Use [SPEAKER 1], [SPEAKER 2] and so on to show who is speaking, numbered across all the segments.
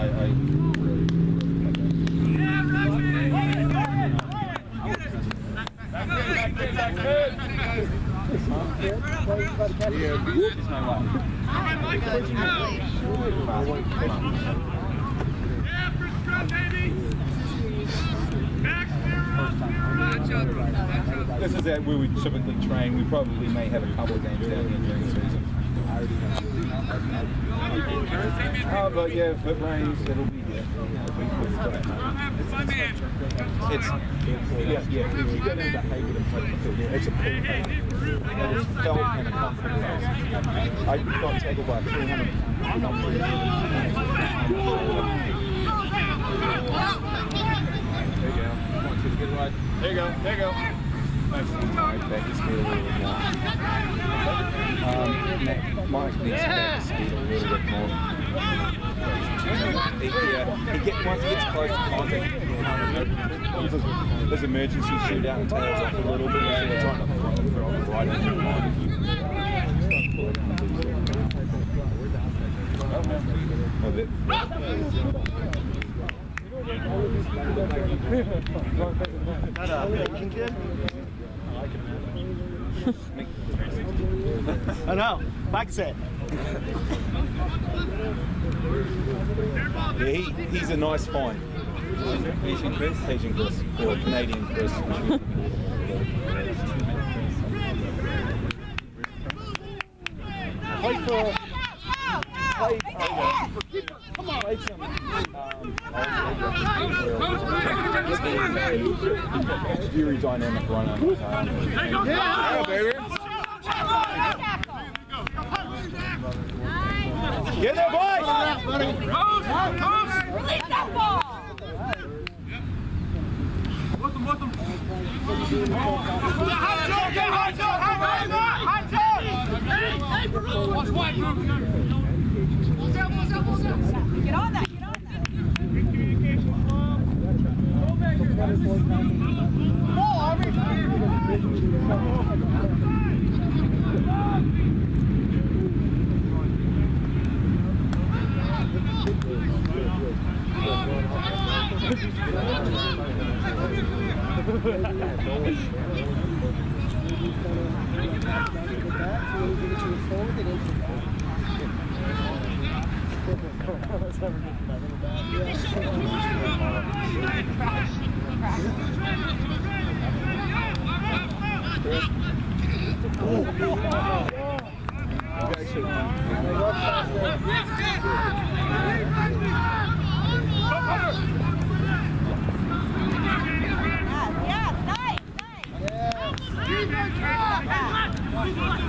[SPEAKER 1] I, I really. This is where we typically train. We probably may have a couple of games down here during the season. Oh, but yeah, if it rains, it'll be here. It's, yeah, yeah. If you go down to Hayward and play the field, yeah, it's a pool. And it's felt and comfortable. I got tackled by a 300 There you go. Get. There you go. There you go. A bit Mike needs to speed a little bit more. He, get, once he gets close to contact, there's, emergency shootout and tails off a little bit, so we're trying to throw right the line. Oh, that, uh,
[SPEAKER 2] I know. Like set.
[SPEAKER 1] Yeah, he, he's a nice find. Asian Chris? Asian Chris. Or Canadian Chris. Play for. Play, play some. Um, very dynamic runner. Um, yeah, baby. Get there, boys!
[SPEAKER 3] Release that ball! Get on that, get on that. Yeah, yeah, nice, nice.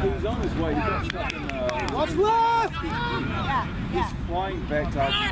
[SPEAKER 1] He's on his way. He got stuck in uh,
[SPEAKER 2] What's left?
[SPEAKER 3] Yeah, yeah.
[SPEAKER 1] Flying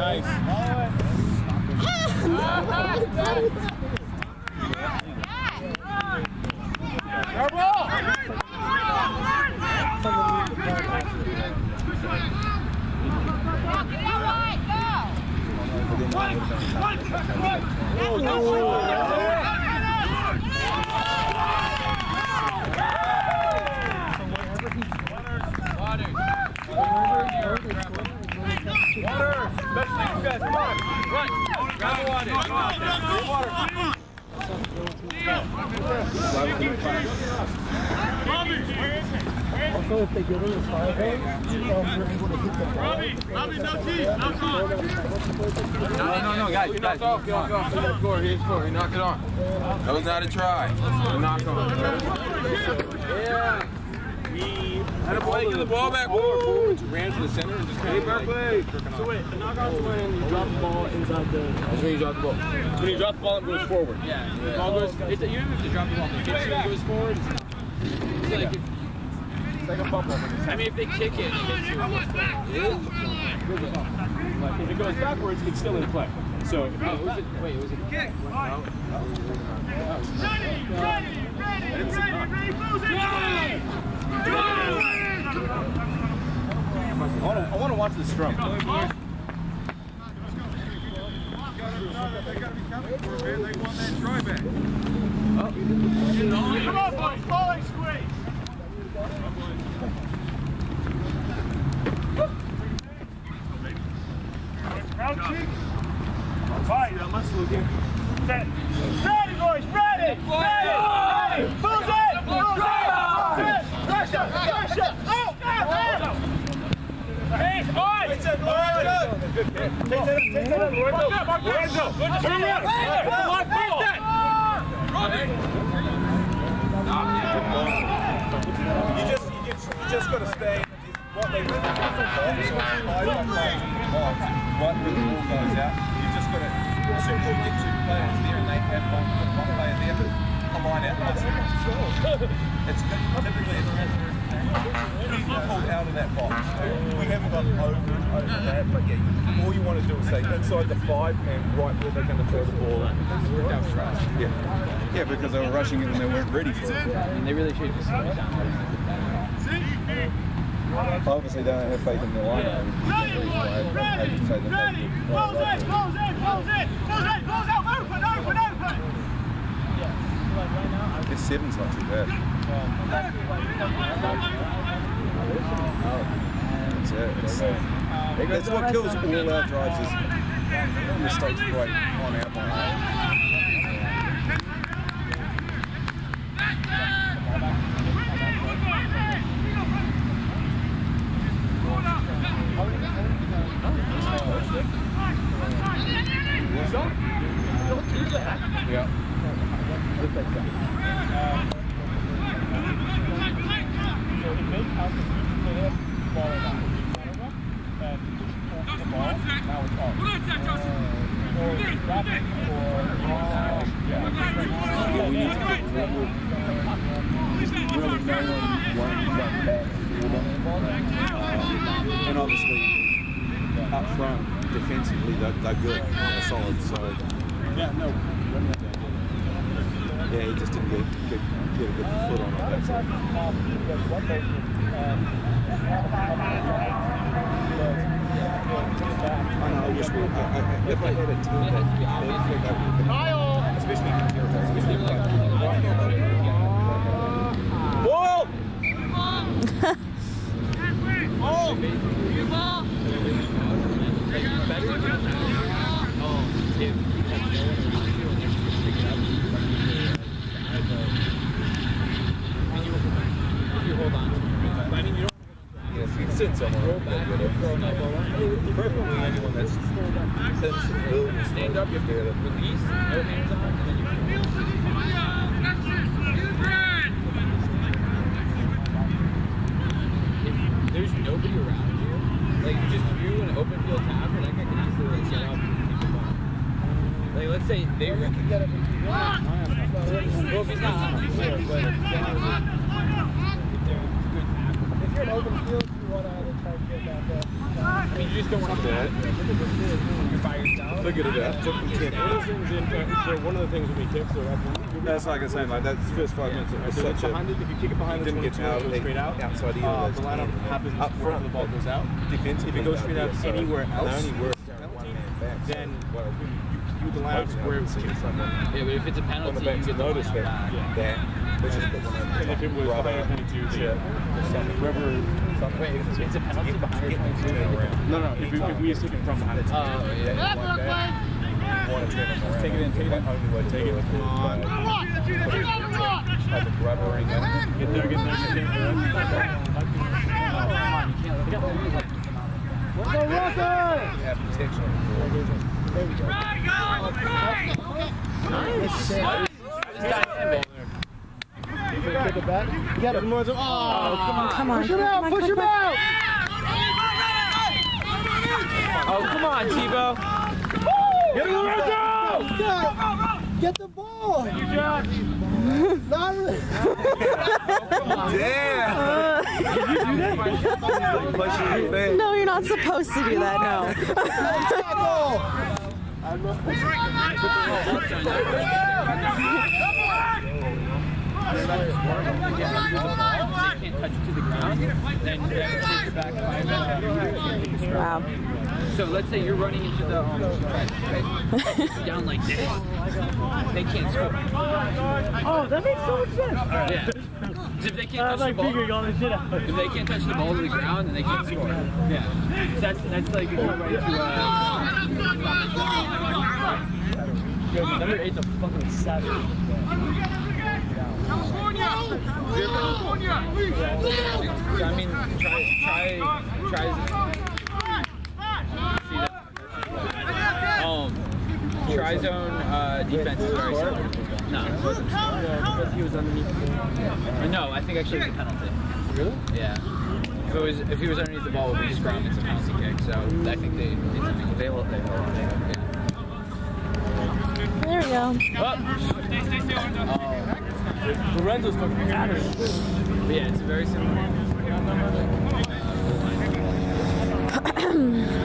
[SPEAKER 2] you
[SPEAKER 1] go. Nice. Water! Especially you guys. Come on. Run. Grab the water. Come on. Get water.
[SPEAKER 4] Also, if they get in the side zone, um, you're able to hit the ball.
[SPEAKER 5] No, no, no, guys, guys. Off, get off, get off. Here's score, here's score. You knock it on. That was not a try. You knock on. Yeah. Attaboy, get the ball back. Woo! Ran to the center and just kind of like,
[SPEAKER 4] So wait, a knock-on's when you drop the ball inside the.
[SPEAKER 5] That's when you drop the ball.
[SPEAKER 1] When you drop the ball, it goes forward.
[SPEAKER 6] Yeah, the ball goes. It's, you don't have to drop the ball. If it hits you, it goes forward. It's like if,
[SPEAKER 1] It's like a fumble.
[SPEAKER 6] I mean, if they kick it, it hits you. it goes forward.
[SPEAKER 1] Like, if it goes backwards, it's still in play. So, if
[SPEAKER 6] Oh, was it? Wait, was it?
[SPEAKER 1] I want to, I want to watch the scrum. Come on, boys, ball and Crouching. Fine, that must look in. Set. Ready, boys, ready! Ready! Ready! Move it! Move it! Pressure! Pressure! Oh! Oh! Hey, boys! Take that up, take that up, Lorenzo. Lorenzo, turn on. You just, you just, you just got to stay. What they really do for box, so I don't play box. Right where the ball goes out, You've just got to. As soon as get two players there and they have one, one player there, a line out. That's it. It's typically it's pulled out of that box. We haven't got over, over that, but yeah, all you want to do is stay inside the five and right where they're going to throw the ball. Yeah, yeah, because they were rushing it and they weren't ready for it.
[SPEAKER 6] I mean, they really should just slow down.
[SPEAKER 7] Obviously don't have faith in the line. Ready, ready, ready,
[SPEAKER 1] out, open, open, open.
[SPEAKER 7] It's seven's not too bad. That's it. It's, that's what kills all our drives is mistakes right on our part.
[SPEAKER 5] Yeah.
[SPEAKER 1] Now it's off. up front, defensively, they're, they're good. They're solid. So
[SPEAKER 4] Yeah, no.
[SPEAKER 1] yeah, he just didn't get, get, get a good foot on it. That's all. I know. I wish we. I, I, if I had a team that that- that- that- especially in here, especially like,
[SPEAKER 4] Ball!
[SPEAKER 1] Preferably anyone that's.
[SPEAKER 6] Stand up, you have to release, no hands on, and then you if there's nobody around you, like just you and an open field tackle, that guy can easily like shut up and keep the ball. Like let's say they were
[SPEAKER 5] Get up if you want.
[SPEAKER 6] well if he's not on the field, but if they're if they're a good tackle.
[SPEAKER 5] If you're in open field, you want to either try to get back up.
[SPEAKER 6] I mean you just don't want to
[SPEAKER 1] That.
[SPEAKER 6] you're by yourself.
[SPEAKER 1] Look at that. Took him 10 minutes.
[SPEAKER 4] So one of the things when we kick, so
[SPEAKER 1] That's like I was saying, like that first five minutes was
[SPEAKER 4] so behind it, if you kick it behind the
[SPEAKER 1] didn't get
[SPEAKER 4] 22 and it goes straight out,
[SPEAKER 1] outside either
[SPEAKER 4] uh,
[SPEAKER 1] of
[SPEAKER 4] the
[SPEAKER 1] lineout
[SPEAKER 4] happens
[SPEAKER 1] Up front.
[SPEAKER 4] the ball goes out.
[SPEAKER 1] defensive.
[SPEAKER 4] If it goes straight out anywhere else,
[SPEAKER 1] work
[SPEAKER 4] then you, you the lineouts where it's
[SPEAKER 6] Yeah, but if it's a
[SPEAKER 1] on
[SPEAKER 6] penalty,
[SPEAKER 1] the
[SPEAKER 6] you
[SPEAKER 1] bench
[SPEAKER 6] get the
[SPEAKER 1] notice that
[SPEAKER 6] lineout back.
[SPEAKER 1] that which is the one
[SPEAKER 4] And if it was
[SPEAKER 1] Bravo.
[SPEAKER 4] behind 22, then whoever.
[SPEAKER 6] Wait, if it's, it's a penalty behind your 22.
[SPEAKER 4] No, no, if we, if we stick it from behind.
[SPEAKER 6] Oh, yeah.
[SPEAKER 4] Take it in, take it in. Take it. Come on.
[SPEAKER 1] Have a rubber ring on it.
[SPEAKER 4] Get there, get there, get
[SPEAKER 6] Come on, you
[SPEAKER 1] protection.
[SPEAKER 5] Take it back. You got it.
[SPEAKER 8] Come on.
[SPEAKER 5] Push him out. Push him out.
[SPEAKER 6] Oh, come on, Tebow.
[SPEAKER 4] Get it, Lorenzo!
[SPEAKER 5] Get the ball. Not really.
[SPEAKER 1] Damn! Pushing your face.
[SPEAKER 8] No, you're not supposed to do that. No. Wow.
[SPEAKER 6] So let's say you're running into the um, right? down like this. They can't score.
[SPEAKER 9] Oh, that makes so much sense.
[SPEAKER 6] Yeah. 'Cause If they can't touch
[SPEAKER 9] like
[SPEAKER 6] the ball,
[SPEAKER 9] figuring all this shit out.
[SPEAKER 6] if they can't touch the ball to the ground, then they can't score. Yeah. So that's that's like a good way to. Uh,
[SPEAKER 9] Number eight's a fucking savage.
[SPEAKER 6] so I mean, try try try. Um, try zone uh, defense is very similar. No, it wasn't.
[SPEAKER 9] Because he was underneath.
[SPEAKER 6] No, I think actually it's a penalty. Really? Yeah. If it was if he was underneath the ball, it would be scrum. It's a penalty kick. So I think they it's a big they will they will. Yeah.
[SPEAKER 8] There we go. Oh, oh.
[SPEAKER 9] Lorenzo's fucking out.
[SPEAKER 6] But yeah, it's very similar.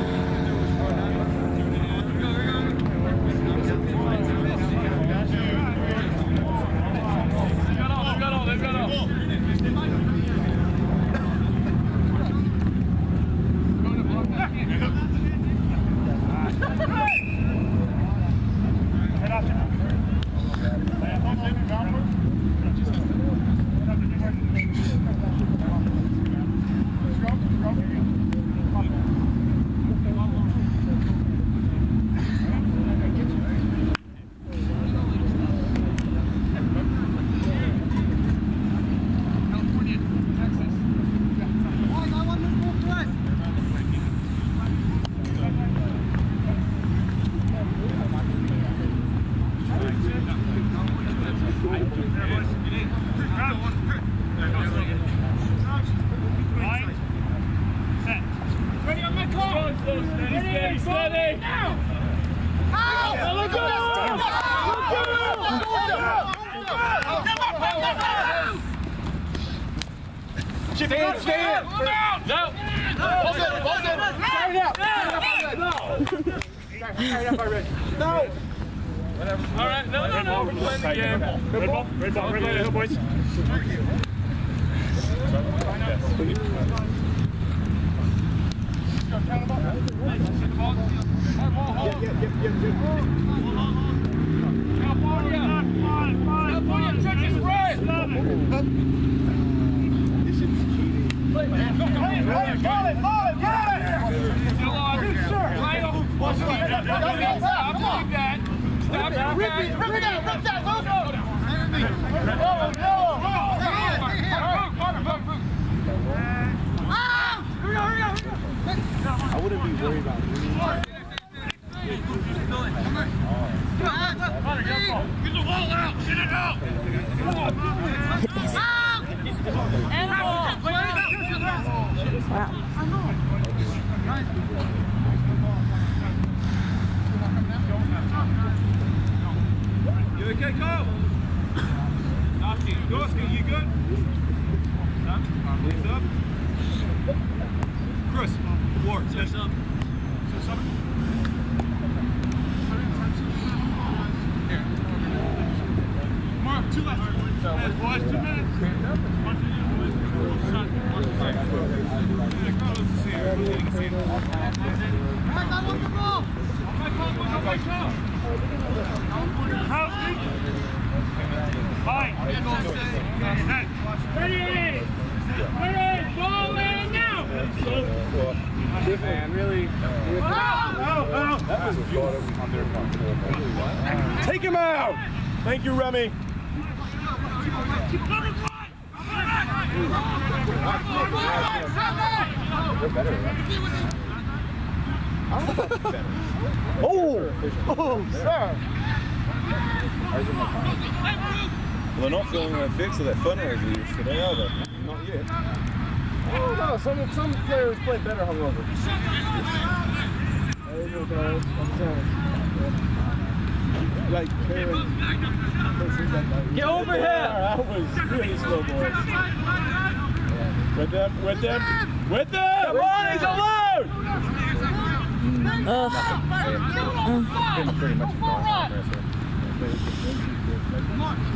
[SPEAKER 2] You okay, Kyle? Nasty. Gorski, you good? Chris, Ward, yes up. Yes up. Mark, two left. Yes, boys, two minutes.
[SPEAKER 4] Take him out! Thank you, Remy.
[SPEAKER 1] Oh! Oh, sir!
[SPEAKER 2] Well, they're not feeling the effects of that fundraiser yesterday, are they? Not yet.
[SPEAKER 4] Oh, no, some, some players play better hungover. There you go, guys. I'm telling
[SPEAKER 1] Like,
[SPEAKER 4] Get over here! That was really slow, boys. With them, with them, with them! Come on, he's alone!
[SPEAKER 10] Ugh.
[SPEAKER 1] been pretty much a non-wrestler.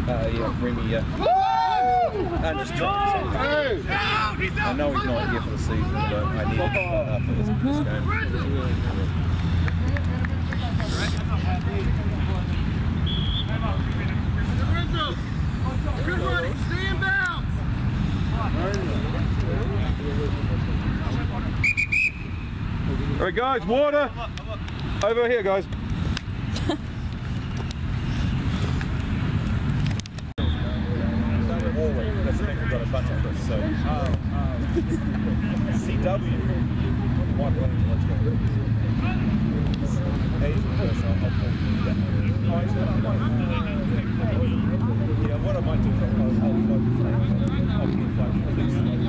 [SPEAKER 1] Uh, yeah, Remy, yeah. I'm just trying to say. I know he's not here for the season, but I need him uh, for this, this game.
[SPEAKER 2] All right, guys, water. Over here, guys.
[SPEAKER 1] Warwick, that's the thing we've got a bunch of us, so. CW. One, one, let's go. Asian person, I'll I'll pull that. Yeah, what I might do is I'll, I'll, I'll, I'll give like at least like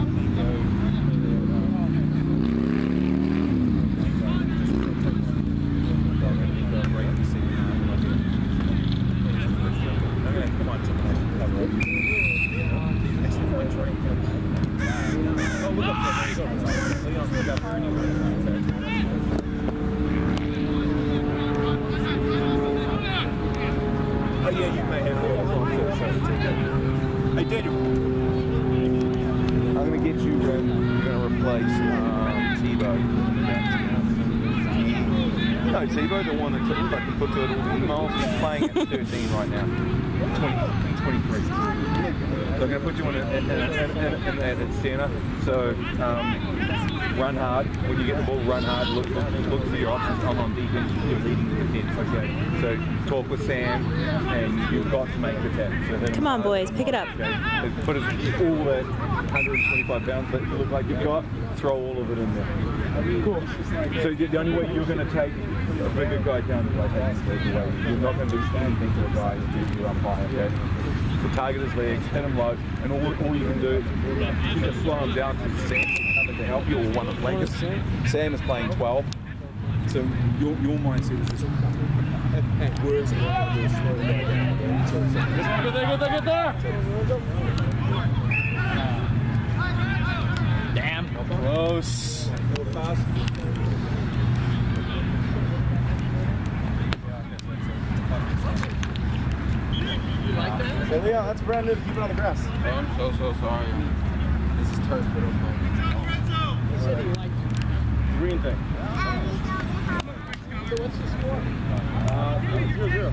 [SPEAKER 1] Okay, come on, Tim. Have a look. Excellent point, Troy. Oh, look up there. There you go. Leon's look up there anyway. Oh. Hey, Daniel. I'm going to get you, to replace Tebow. Know Tebow, the one that took fucking puts it all miles. He's playing at 13 right now. 20, 23. So I'm going to put you in, a, in, a, in, a, in, in center. So um, run hard. When you get the ball, run hard. Look for, look for your options. I'm on defense. You're leading the defense. Okay. So talk with Sam, and you've got to make the tap. So
[SPEAKER 10] Come on, boys, pick it up.
[SPEAKER 1] Okay. Put us all that 125 pounds that you look like you've got. Throw all of it in there. Cool. So the the only way you're going to take a bigger guy down is by taking his legs. You're not going to do anything to the guy who's you up high, okay? So target his legs, hit him low, and all, all you can do is you just slow him down to Sam coming to help you or one of the flankers. Sam is playing 12. So your, your mindset is just at, at worst, you're not slow down. So- so-
[SPEAKER 4] Get there, get there, get there!
[SPEAKER 6] Damn.
[SPEAKER 4] Close. No, that's brand new keep it on the grass.
[SPEAKER 5] Oh, I'm so, so sorry. This is turf, but okay.
[SPEAKER 4] Green thing.
[SPEAKER 11] So what's the score?
[SPEAKER 4] Uh, zero, zero.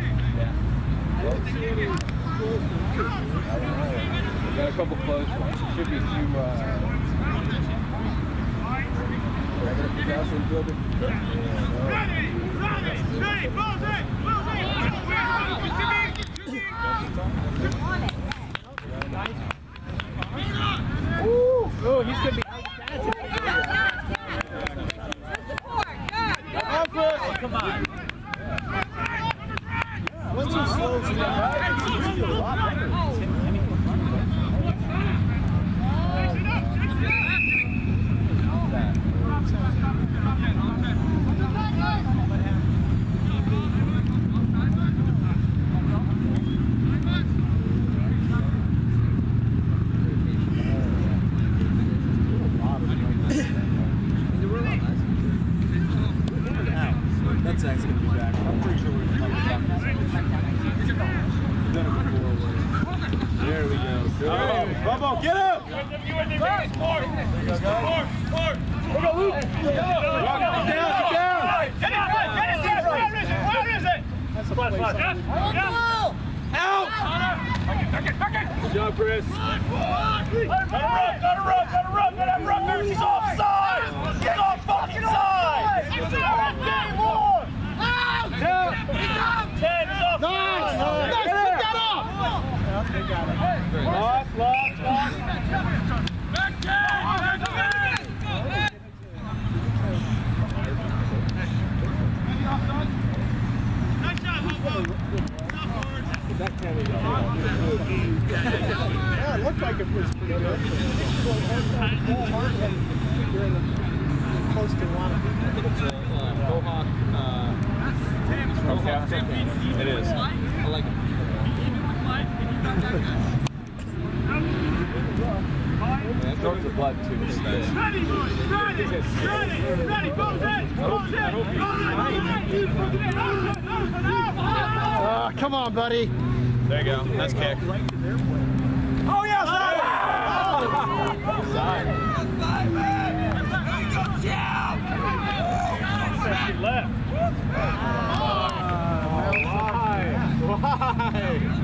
[SPEAKER 6] We got a couple close ones. It Should be two. Uh,
[SPEAKER 11] Oh, Oh, he's gonna be.
[SPEAKER 6] come on.
[SPEAKER 11] Once he slows it down, he's gonna be a lot better.
[SPEAKER 4] That's Zach's gonna be back. I'm pretty sure we're gonna come back. We've done it before. where- There we go. Good. Bubbo, get up! You guys. Look at Luke. Get down, get down!
[SPEAKER 11] That's a place.
[SPEAKER 4] Good job, Chris. Lost, lost, lost.
[SPEAKER 11] Yeah, it looked like it was pretty good. Paul Hart had during the close to one.
[SPEAKER 6] It's a Mohawk. Uh,
[SPEAKER 1] It is.
[SPEAKER 6] I like it.
[SPEAKER 1] It starts with blood too. It's nice.
[SPEAKER 11] Ah, come on, buddy.
[SPEAKER 4] There you go. That's kick.
[SPEAKER 11] Oh, yeah,
[SPEAKER 4] left. Why? Why?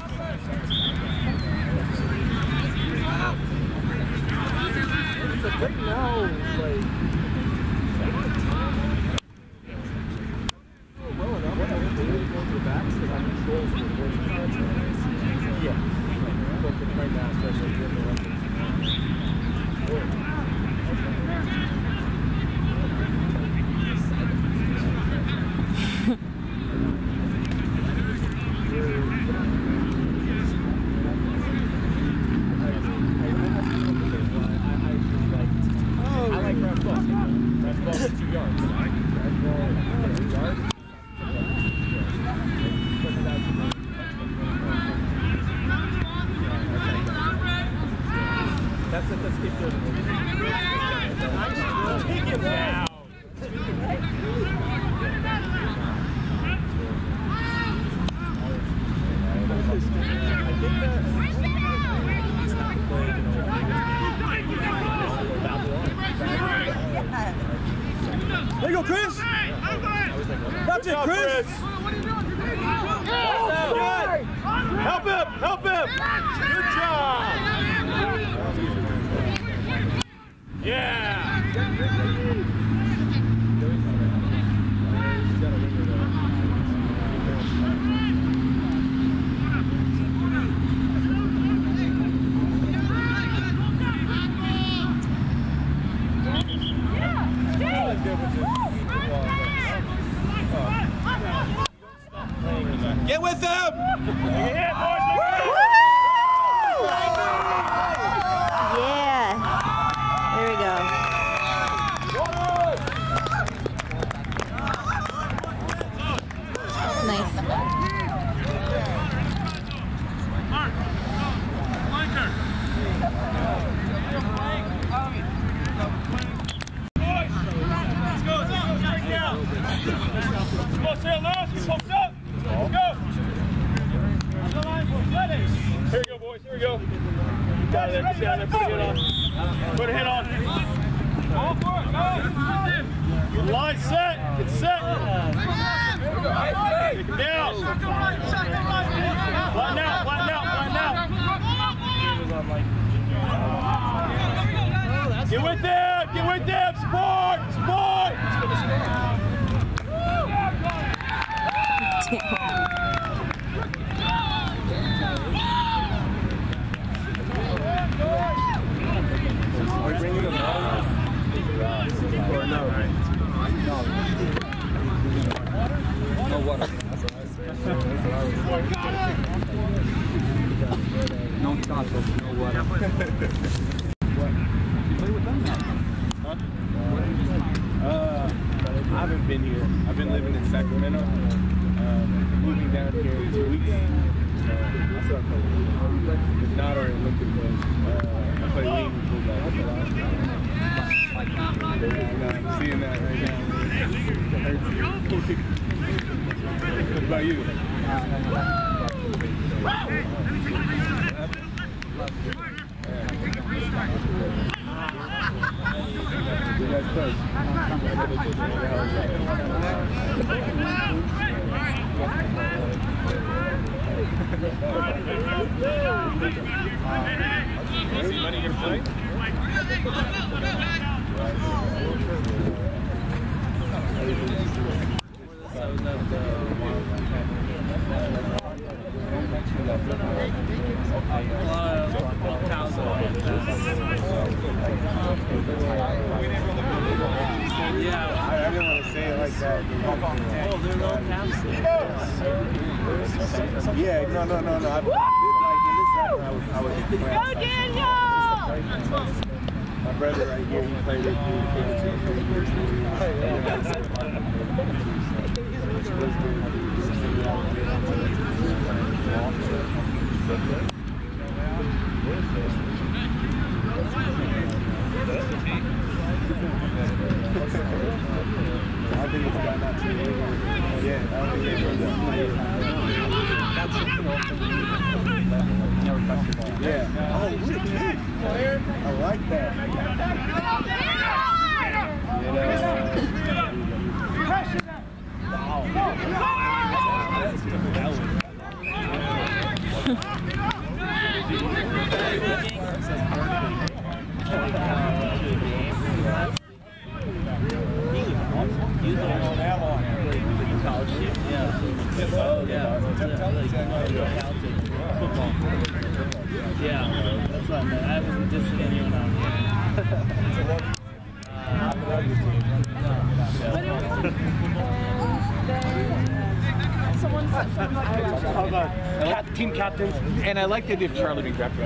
[SPEAKER 12] And I like
[SPEAKER 5] the idea of Charlie being drafted.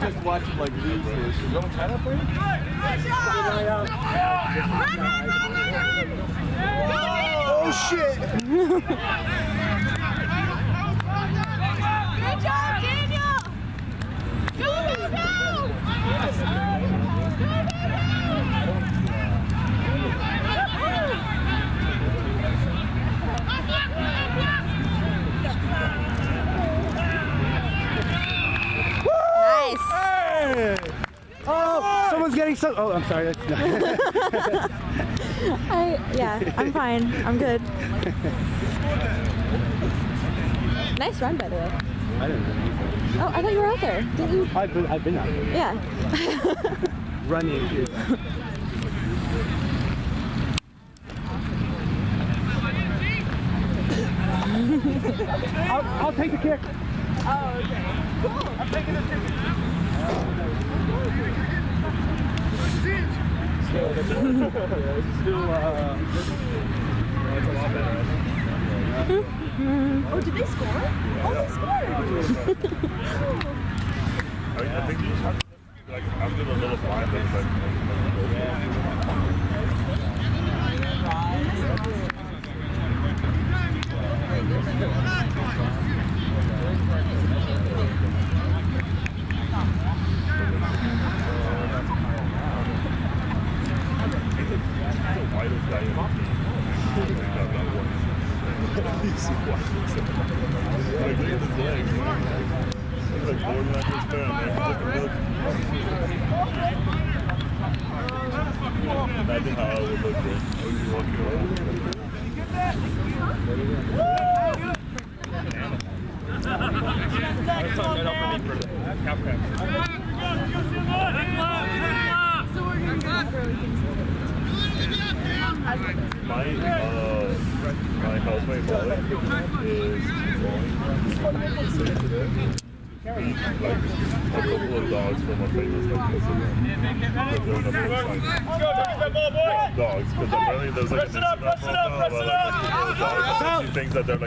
[SPEAKER 5] Just watch him like lose this. You want to try that for you?
[SPEAKER 12] Oh, shit.
[SPEAKER 13] Good job, Daniel! Go, go, go!
[SPEAKER 8] Nice.
[SPEAKER 4] Oh, someone's getting so. Oh, I'm sorry.
[SPEAKER 8] I yeah, I'm fine. I'm good. Nice run, by the way.
[SPEAKER 4] I didn't know.
[SPEAKER 8] Oh, I thought you were out there. Didn't you?
[SPEAKER 4] I've been, I've been out there.
[SPEAKER 8] Yeah.
[SPEAKER 4] Running is. I'll, I'll take the kick.
[SPEAKER 12] Still, uh, it's a lot better.
[SPEAKER 13] Oh, did they score? Oh, they scored!
[SPEAKER 14] I, I think you just have to, like, after the little blind, like,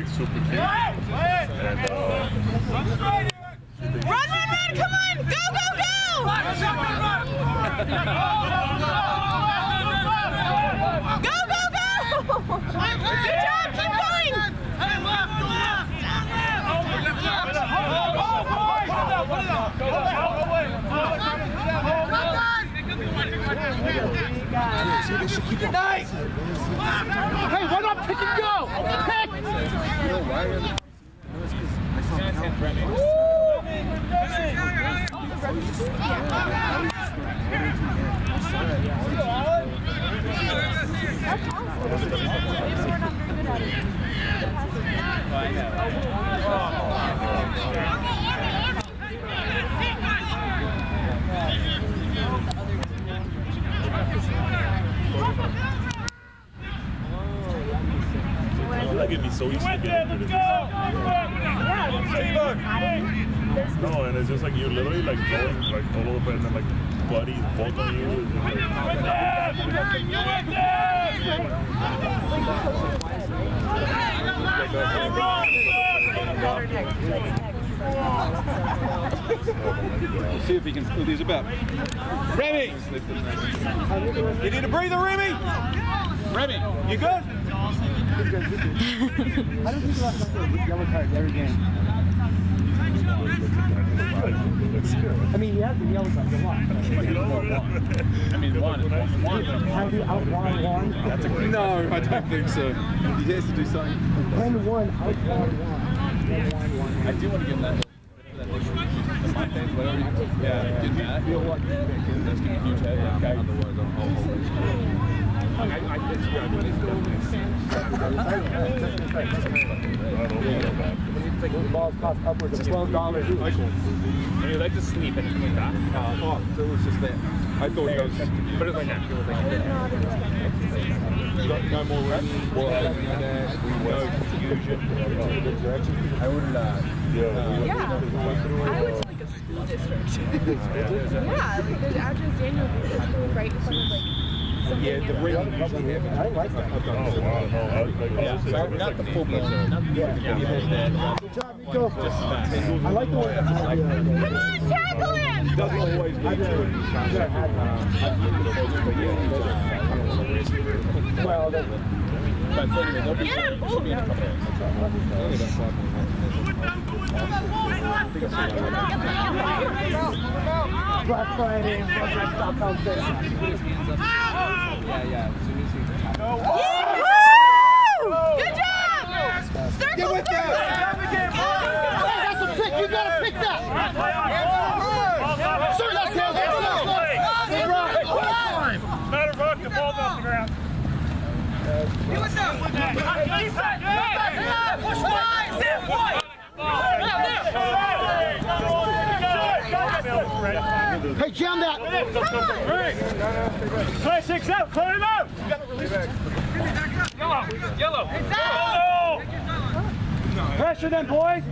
[SPEAKER 14] super aqui. Like,
[SPEAKER 1] See if he can smooth these about. Remy! You need a breather, Remy? Remy, you good?
[SPEAKER 4] I don't think about the yellow cards every game. I mean, he has the yellow cards a lot.
[SPEAKER 5] But I mean, one.
[SPEAKER 4] Have you outrun one?
[SPEAKER 1] That's a no, I don't think so. He has to do something.
[SPEAKER 4] When one, outrun one.
[SPEAKER 5] I do want to give him that. that the Monte, whatever. you- Yeah, did that. That's gonna be huge head. Yeah. Otherwise, I'm all over. I, I did see
[SPEAKER 4] It's like the balls cost upwards of twelve dollars each.
[SPEAKER 5] And you like to sleep and come back.
[SPEAKER 1] Oh, so it was just there. I thought it was.
[SPEAKER 5] But it's like that. It was like
[SPEAKER 1] No, no more running. Uh, no confusion.
[SPEAKER 5] I would, uh, uh,
[SPEAKER 8] Yeah. I went to like a school district. yeah, like there's Address Daniel Business School right in front of like something.
[SPEAKER 1] Yeah, the ring usually happens.
[SPEAKER 4] I like that.
[SPEAKER 14] Oh wow, I
[SPEAKER 5] not, not the full blown.
[SPEAKER 4] Yeah. Good job, Nico. I like the way
[SPEAKER 12] Come on, tackle him!
[SPEAKER 1] Doesn't always lead to it.
[SPEAKER 4] Well,
[SPEAKER 12] Get him!
[SPEAKER 4] Black Friday and Stockholm City.
[SPEAKER 12] Good job! Circle with
[SPEAKER 4] a pick. You gotta pick that. Sir, let's go. Let's go.
[SPEAKER 14] Matter of fact, the ball's off the ground.
[SPEAKER 12] Push wide! Zip wide!
[SPEAKER 4] Hey, jam that.
[SPEAKER 14] Play six out, clear him out! Yellow, yellow. Yellow! Pressure them, boys!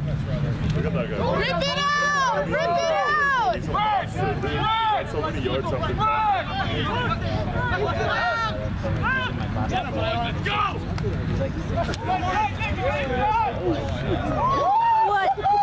[SPEAKER 14] Look at that guy.
[SPEAKER 12] Rip it out! Rip it out!
[SPEAKER 14] He's massive, dude. He got so many yards off the back.
[SPEAKER 8] What?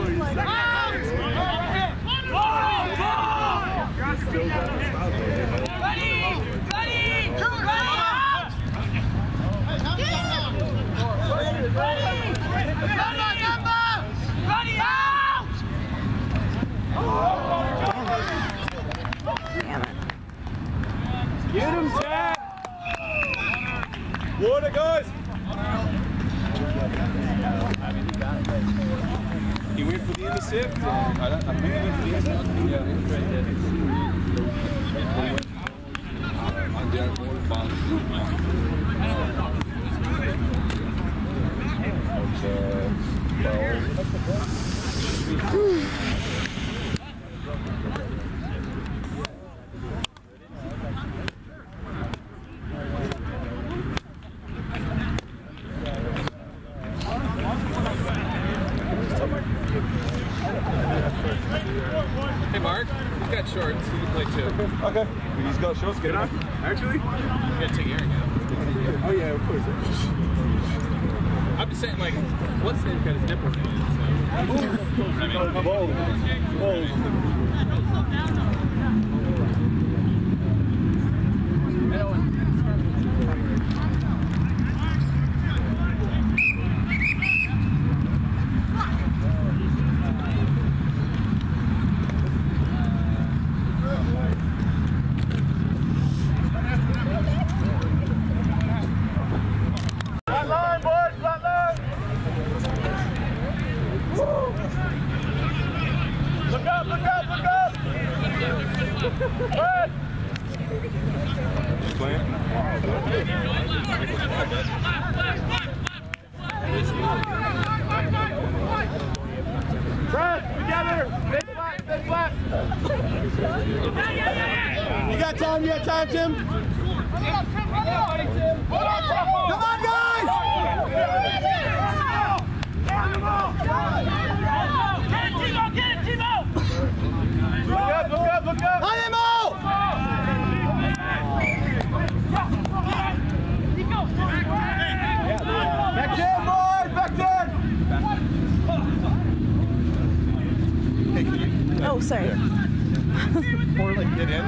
[SPEAKER 1] Get him, Jack!
[SPEAKER 15] sift? I don't. I think it went for the inside. Yeah, it's right there. On the outboard,
[SPEAKER 6] Hey, Mark. He's got shorts. He can play too.
[SPEAKER 15] Okay. He's got shorts. Get him up.
[SPEAKER 6] Actually? You gotta take Aaron out.
[SPEAKER 15] Oh yeah, of course.
[SPEAKER 6] I'm just saying, like, what's name got his nipples in it, so.
[SPEAKER 15] Bold. Bold.
[SPEAKER 5] Flat line, boys, flat line. Look up, look up, look up. Red. Fred, together. Stay flat, stay flat.
[SPEAKER 4] You got time? You got time, Tim? Come on, guys!
[SPEAKER 5] Look up, look up, look up.
[SPEAKER 4] On him all!
[SPEAKER 5] Back in, boys, back in.
[SPEAKER 8] Oh, sorry.
[SPEAKER 15] Or like get in.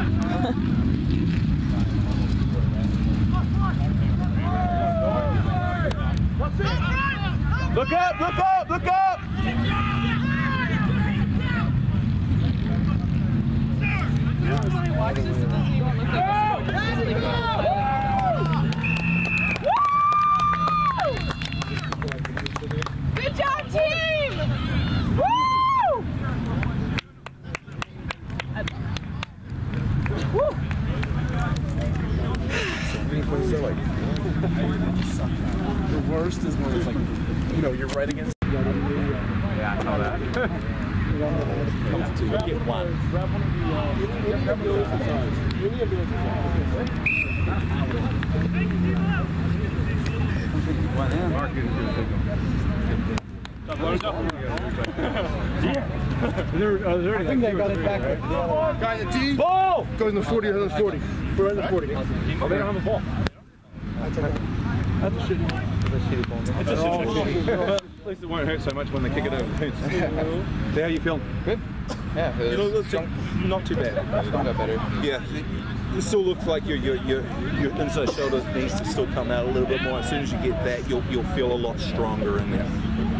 [SPEAKER 5] Look up, look up, look up.
[SPEAKER 12] Good job, team! Woo!
[SPEAKER 1] The worst is when it's like, you know, you're right against. Yeah, I saw that. Comes to you get one. Mark is gonna take them.
[SPEAKER 4] I think they got it back. Guy in the team. Ball! Goes in the 40, in the 40. We're in the 40.
[SPEAKER 1] Oh, they don't have a ball.
[SPEAKER 4] That's a shitty.
[SPEAKER 1] It's a shitty. But at least it won't hurt so much when they kick it over. See how you feel? Good.
[SPEAKER 15] Yeah,
[SPEAKER 1] You know, it's not too bad.
[SPEAKER 15] got better.
[SPEAKER 1] Yeah, it still looks like your your your your inside shoulder needs to still come out a little bit more. As soon as you get that, you'll you'll feel a lot stronger in there.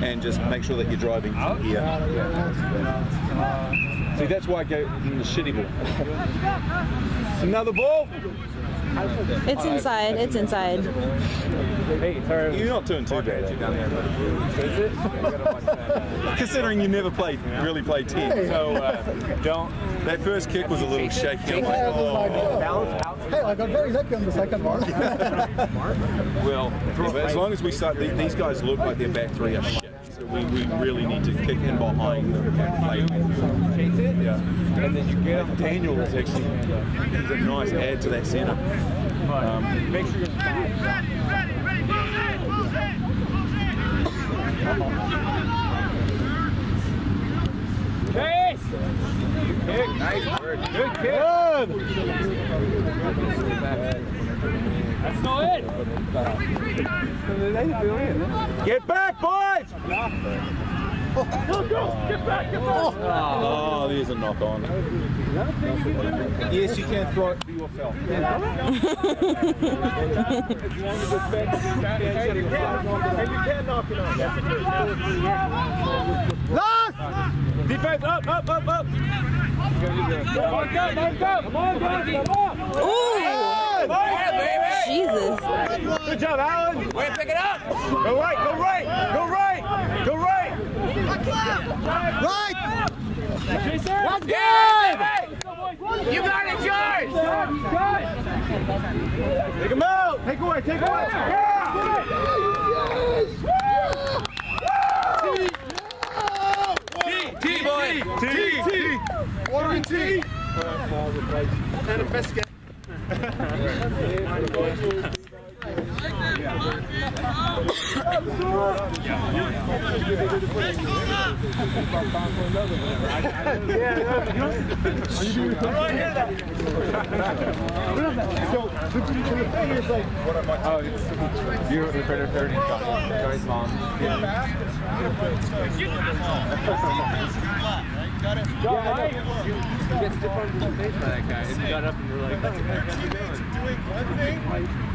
[SPEAKER 1] And just make sure that you're driving from here. See, that's why I go in the shitty ball. Another ball.
[SPEAKER 8] It's inside. It's inside.
[SPEAKER 1] hey You're not doing too bad actually down there. Considering you never played, really played team, so uh, don't. That first kick was a little shaky. I'm like, oh.
[SPEAKER 4] Hey, I got very lucky on the second one.
[SPEAKER 1] Well, as long as we start, these guys look like their back three are shit. So we, we really need to kick in behind them and play. Chase it? Yeah. And then you get Daniel is actually he's a nice add to that center. Um, make sure you're
[SPEAKER 6] Chase! Kick. Nice work. Good kick. That's not it.
[SPEAKER 5] Get back, boys.
[SPEAKER 1] Oh, there's a knock on. Yes, you can throw it to yourself.
[SPEAKER 5] Last. Defense up, up, up, up. Come on, go, go, go. Come on, guys, come on.
[SPEAKER 8] Ooh! Jesus.
[SPEAKER 5] Good job, Alan. Way to pick it up. Go right, go right, go right, go right.
[SPEAKER 4] Right!
[SPEAKER 16] That's good! You got it, George!
[SPEAKER 4] Take him out! Take away, take away! Yeah!
[SPEAKER 12] T, boy.
[SPEAKER 4] T, T! Order T! And a biscuit.
[SPEAKER 5] Oh, it's, you're the critter 30 Joy's mom.
[SPEAKER 6] You get stiff on the face by that guy. And you got up and you were like, what the heck are you doing?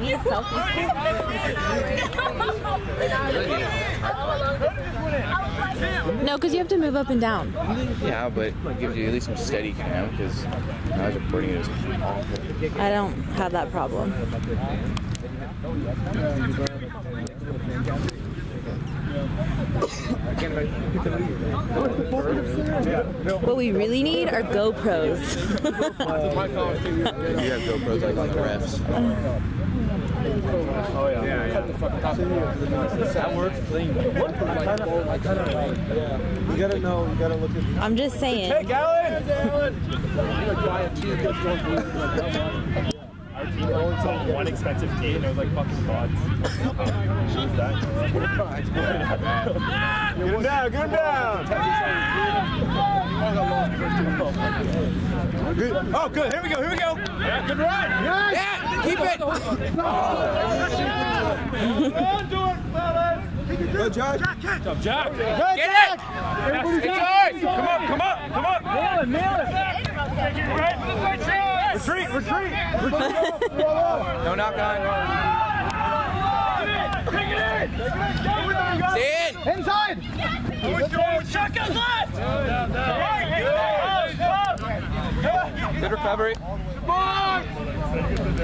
[SPEAKER 4] Need a
[SPEAKER 8] selfie? No, because you have to move up and down.
[SPEAKER 12] Yeah, but it gives you at least some steady cam because I was reporting it.
[SPEAKER 8] I don't have that problem. What we really need are GoPros.
[SPEAKER 12] You have GoPros like on the refs.
[SPEAKER 5] Oh, yeah. Yeah, yeah. That works clean.
[SPEAKER 4] You gotta know, you gotta look at.
[SPEAKER 8] I'm just saying.
[SPEAKER 1] Our team owns like one expensive tee and it was like fucking gods. Who's that?
[SPEAKER 4] Get him down, get him down! Good. Oh, good. Here we go, here we go.
[SPEAKER 1] Yeah, good run!
[SPEAKER 12] Yeah, keep it.
[SPEAKER 4] Go, Josh.
[SPEAKER 1] Jack!
[SPEAKER 12] Get it. Yours.
[SPEAKER 1] Come up, come up, come up! Nail it, nail it! Right the right shot!
[SPEAKER 4] Retreat, retreat.
[SPEAKER 12] No knock on.
[SPEAKER 1] Take it in!
[SPEAKER 12] Stay in.
[SPEAKER 4] Inside.
[SPEAKER 1] Let's go! Shotgun left! Right, good!
[SPEAKER 12] Good recovery.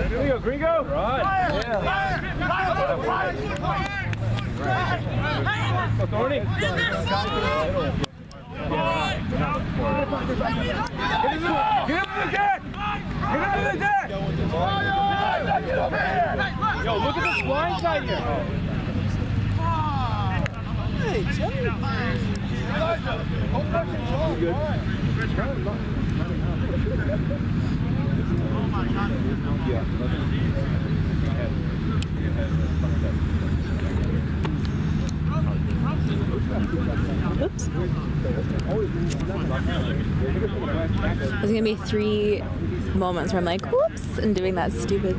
[SPEAKER 4] Here we go, Gringo.
[SPEAKER 1] Thorny!
[SPEAKER 4] Get him to the deck. Get him to the deck.
[SPEAKER 1] Yo, look at this blind side here!
[SPEAKER 8] Oops. There's gonna be three moments where I'm like, whoops, and doing that stupid.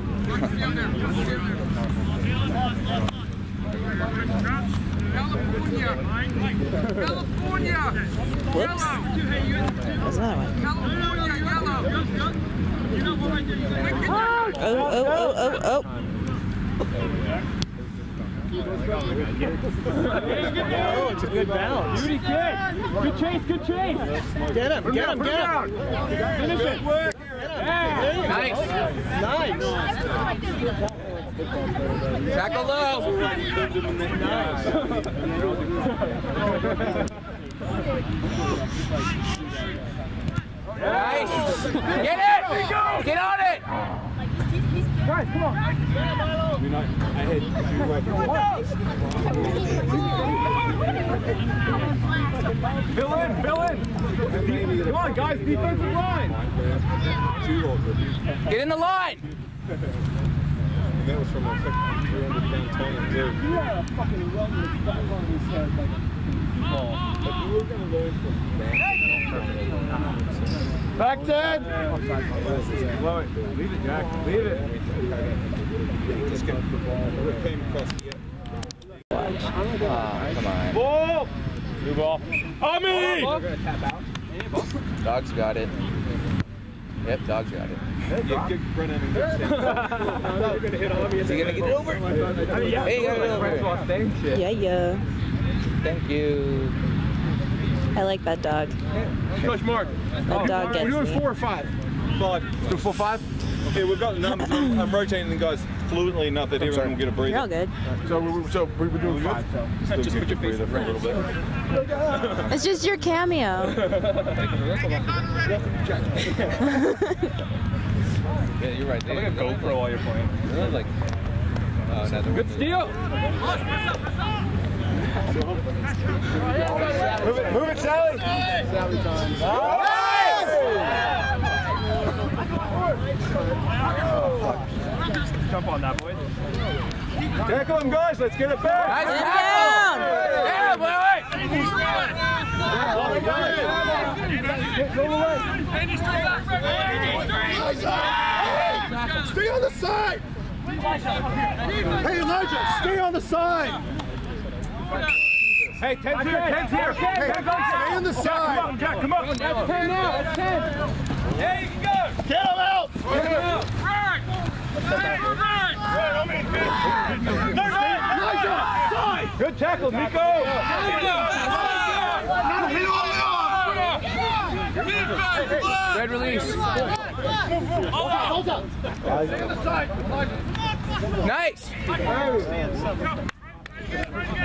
[SPEAKER 17] California! California!
[SPEAKER 8] Whoops. There's another one.
[SPEAKER 17] California, yellow! You know what I did?
[SPEAKER 8] Oh, oh, oh, oh, oh.
[SPEAKER 4] Oh, it's a good bounce.
[SPEAKER 1] Beauty kid! Good chase, good chase!
[SPEAKER 4] Get him, get him, get him.
[SPEAKER 1] Finish it!
[SPEAKER 12] Nice.
[SPEAKER 4] Nice.
[SPEAKER 12] Tackle low. Nice. Get it. Get on it.
[SPEAKER 4] Guys, come on.
[SPEAKER 1] Fill in, fill in! Come on, guys, defensive line!
[SPEAKER 12] Get in the line.
[SPEAKER 4] That was from a 300 pound Tony, too.
[SPEAKER 18] You are a fucking welding button on these heads, like,
[SPEAKER 4] But you were gonna learn from
[SPEAKER 1] Back
[SPEAKER 5] dead. It. Leave it, Jack. Leave it.
[SPEAKER 4] Just get the ball. Rip came across the
[SPEAKER 8] Oh,
[SPEAKER 6] come on. Ball! New ball. Ami!
[SPEAKER 5] Dog's got it. Yep, dog's got it.
[SPEAKER 1] You
[SPEAKER 5] gonna he gonna get it over? Hey, it over.
[SPEAKER 8] Yeah, yeah.
[SPEAKER 5] Thank you.
[SPEAKER 8] I like that dog.
[SPEAKER 12] Coach Mark.
[SPEAKER 8] That dog gets
[SPEAKER 12] We're doing
[SPEAKER 8] me.
[SPEAKER 12] four or five.
[SPEAKER 1] Five.
[SPEAKER 12] Do four five?
[SPEAKER 1] Okay, we've got the numbers. I'm, I'm rotating the guys fluently enough that everyone will get a breather.
[SPEAKER 8] You're all good.
[SPEAKER 12] So we're, so we're we're doing five. So.
[SPEAKER 1] Just put your face for a little bit.
[SPEAKER 8] It's just your cameo.
[SPEAKER 5] Yeah, you're right.
[SPEAKER 1] Like a GoPro while you're playing.
[SPEAKER 5] Really like. Uh,
[SPEAKER 6] Good steal.
[SPEAKER 12] Move it, move it, Sally. Sally time.
[SPEAKER 4] Jump on that, boys.
[SPEAKER 1] Tackle him, guys. Let's get it back.
[SPEAKER 5] Nice
[SPEAKER 8] Sit
[SPEAKER 5] tackle!
[SPEAKER 8] down.
[SPEAKER 5] Yeah, boy!
[SPEAKER 12] Stay on the side. Hey, Elijah, stay on the side.
[SPEAKER 4] Hey, 10's here, 10's here.
[SPEAKER 12] Hey, stay on the side.
[SPEAKER 4] Come on, Jack, come on.
[SPEAKER 6] That's ten out. That's ten.
[SPEAKER 4] Yeah, you can go.
[SPEAKER 12] Get him out. Elijah, side.
[SPEAKER 4] Good tackle, Nico.
[SPEAKER 5] Red release. Nice.
[SPEAKER 12] There you go.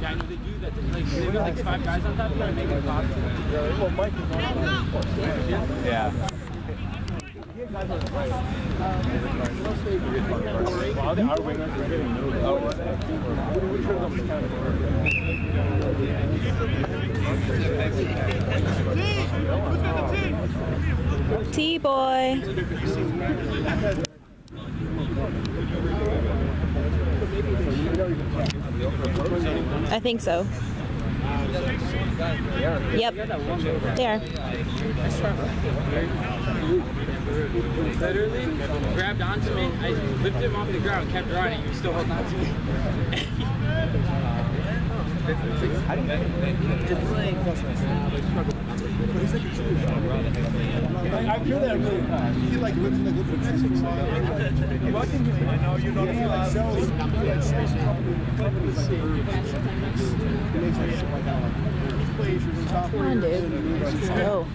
[SPEAKER 6] Yeah, I know they do that. Like, they got like five guys on top. Gotta make it pop.
[SPEAKER 4] Yeah.
[SPEAKER 8] T boy. I think so. Yep. They are.
[SPEAKER 6] Literally grabbed onto me. I lifted him off the ground, kept running. He was still holding on to me.
[SPEAKER 12] I feel that really fast. You feel like lifting the lift extra I know you're not allowed. It makes me shit like that. Like, plays your top
[SPEAKER 8] Come on, dude. Let's go.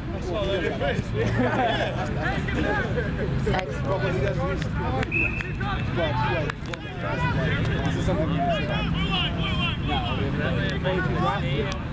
[SPEAKER 12] This is something you just When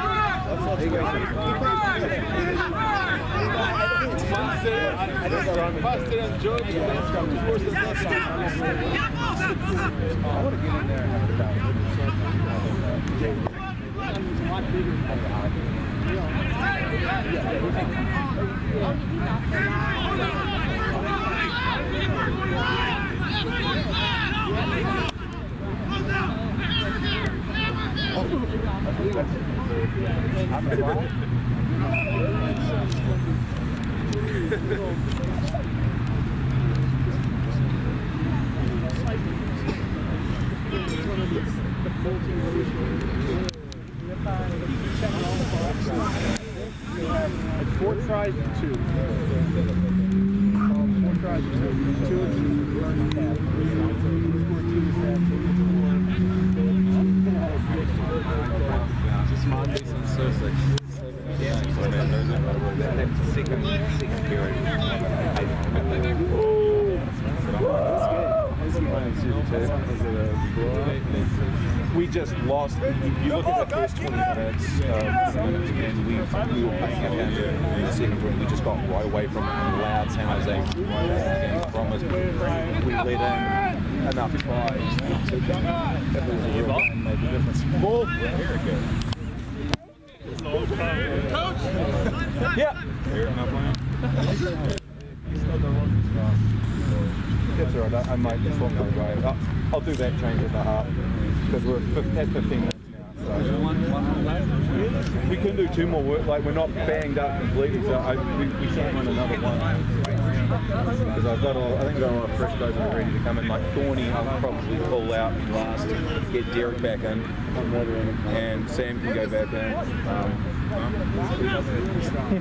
[SPEAKER 12] that. When it down, fucking-
[SPEAKER 4] Good, good tackle.
[SPEAKER 12] Close. 안 돼. Just
[SPEAKER 1] lost. If you look at the first 20 minutes, uh, and we, we were playing our in the second we just got right away from it and allowed San Jose game from us. We let in enough tries to it was a real game, made the difference. Ball. Very good. Yeah. That's all right. I, I might just walk the way. I'll, I'll do that change at the half because we're at 15 minutes now. So. We can do two more work. Like we're not banged up completely, so I, we, we can win another one. Because I've got all, I think I've got a lot of fresh guys that are ready to come in. Like Thorny, I'll probably pull out last, get Derek back in, and Sam can go back in. Um,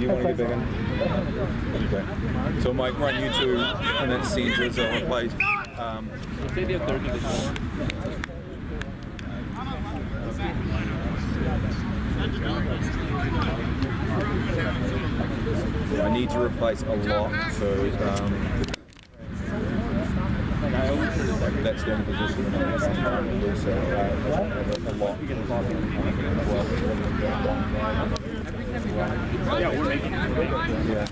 [SPEAKER 1] you want to get back in? Okay. So Mike, run you two, and then Caesar's on place. Um, I need to replace a lot, so um, that's the only position that I'm uh, a lot. Yeah.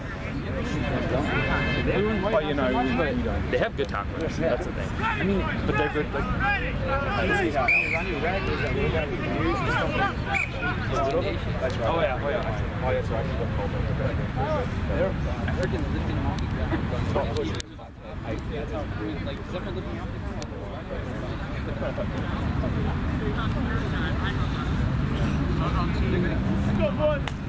[SPEAKER 1] But you know,
[SPEAKER 4] They have good tacos. That's the thing. I mean, but they're good. Like, I see how.
[SPEAKER 1] That's right.
[SPEAKER 4] Oh yeah, oh yeah.
[SPEAKER 1] Oh, that's right.
[SPEAKER 6] I freaking lived in Monkey
[SPEAKER 1] Stop pushing.
[SPEAKER 6] Like, someone lived in
[SPEAKER 19] Ready,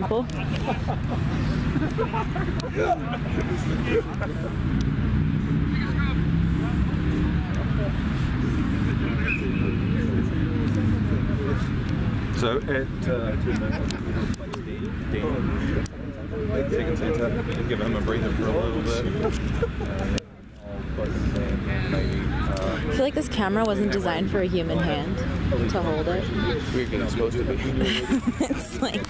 [SPEAKER 8] simple.
[SPEAKER 14] So at uh, two minutes, we replaced Dean. Dean. Second centre, give him a breather for a little bit. I'll focus on maybe.
[SPEAKER 8] I feel like this camera wasn't designed for a human hand to hold it.
[SPEAKER 1] Weird getting supposed to be.
[SPEAKER 8] it's like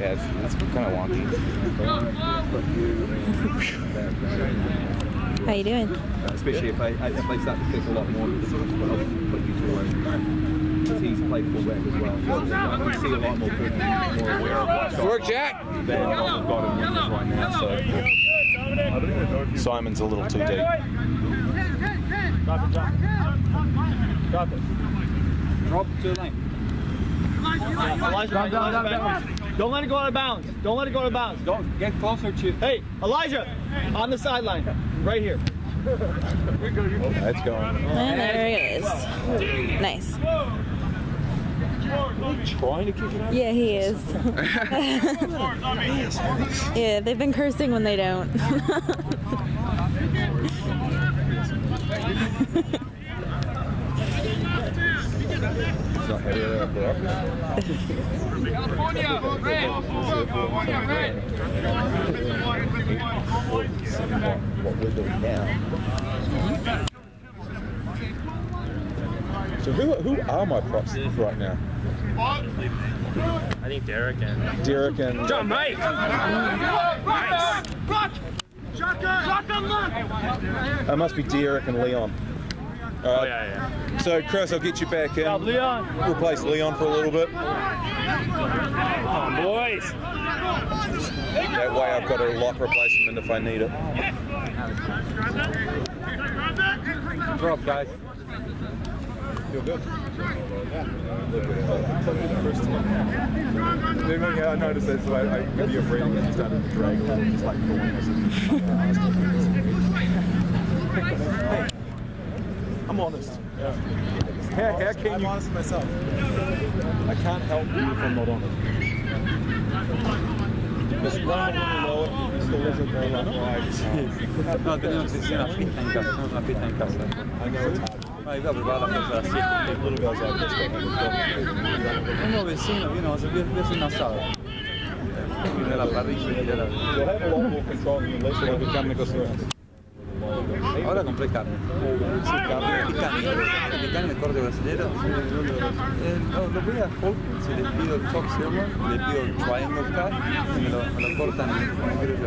[SPEAKER 1] Yeah, it's, it's kind of wonky.
[SPEAKER 8] How you doing?
[SPEAKER 14] especially if I, if they start to kick a lot more, this will help put you through. He's
[SPEAKER 1] play fullback as well. So we see a lot more people more aware of what's going
[SPEAKER 20] Work, Jack.
[SPEAKER 1] than what we've got in Winners right now. So
[SPEAKER 21] I don't even know if you
[SPEAKER 14] Simon's a little too deep.
[SPEAKER 4] Drop it, drop it. Drop it.
[SPEAKER 5] Drop to the lane.
[SPEAKER 4] Elijah,
[SPEAKER 5] down.
[SPEAKER 4] Don't let it go out of bounds. Don't let it go out of bounds.
[SPEAKER 5] Don't get closer to.
[SPEAKER 4] Hey, Elijah, on the sideline, right here.
[SPEAKER 14] That's going.
[SPEAKER 8] And there it is. Nice.
[SPEAKER 14] Trying to kick it out.
[SPEAKER 8] Yeah, he is. yeah, they've been cursing when they don't.
[SPEAKER 14] It's not heavy enough for us. What we're doing now. So who, who are my props right now?
[SPEAKER 6] I think Derek and
[SPEAKER 14] Derek and
[SPEAKER 4] John Mike.
[SPEAKER 22] Nice.
[SPEAKER 14] That must be Derek and Leon. All right.
[SPEAKER 6] Oh yeah, yeah.
[SPEAKER 14] So Chris, I'll get you back in.
[SPEAKER 4] Job, Leon.
[SPEAKER 14] Replace Leon for a little bit.
[SPEAKER 6] Come on, boys.
[SPEAKER 14] That way I've got a lock replacement if I need it.
[SPEAKER 1] Drop, guys.
[SPEAKER 14] Feel good.
[SPEAKER 21] Then, yeah, I noticed that, so I, I with your breathing, it started to drag a little, just like
[SPEAKER 1] Hey, I'm honest. Yeah. How, how can
[SPEAKER 21] I'm
[SPEAKER 1] you?
[SPEAKER 21] honest myself.
[SPEAKER 1] I can't help you if I'm not honest. Just one little lower, you still isn't there like right.
[SPEAKER 5] No, tenemos que hacer una pista en casa, una pista en casa.
[SPEAKER 1] I know it's hard.
[SPEAKER 5] No, iba a preparar las cosas así.
[SPEAKER 1] Little guys like this don't
[SPEAKER 5] Unos vecinos, vino, voy a hacer un asado. Vine a la parrilla y tiré la...
[SPEAKER 1] You'll have
[SPEAKER 5] Ahora compré carne. Sí, carne. ¿Qué carne? ¿De carne de corte brasilero? Eh, lo, voy a Hulk, si les pido el silver, le pido el triangle cut y me lo, me lo cortan como quiero yo.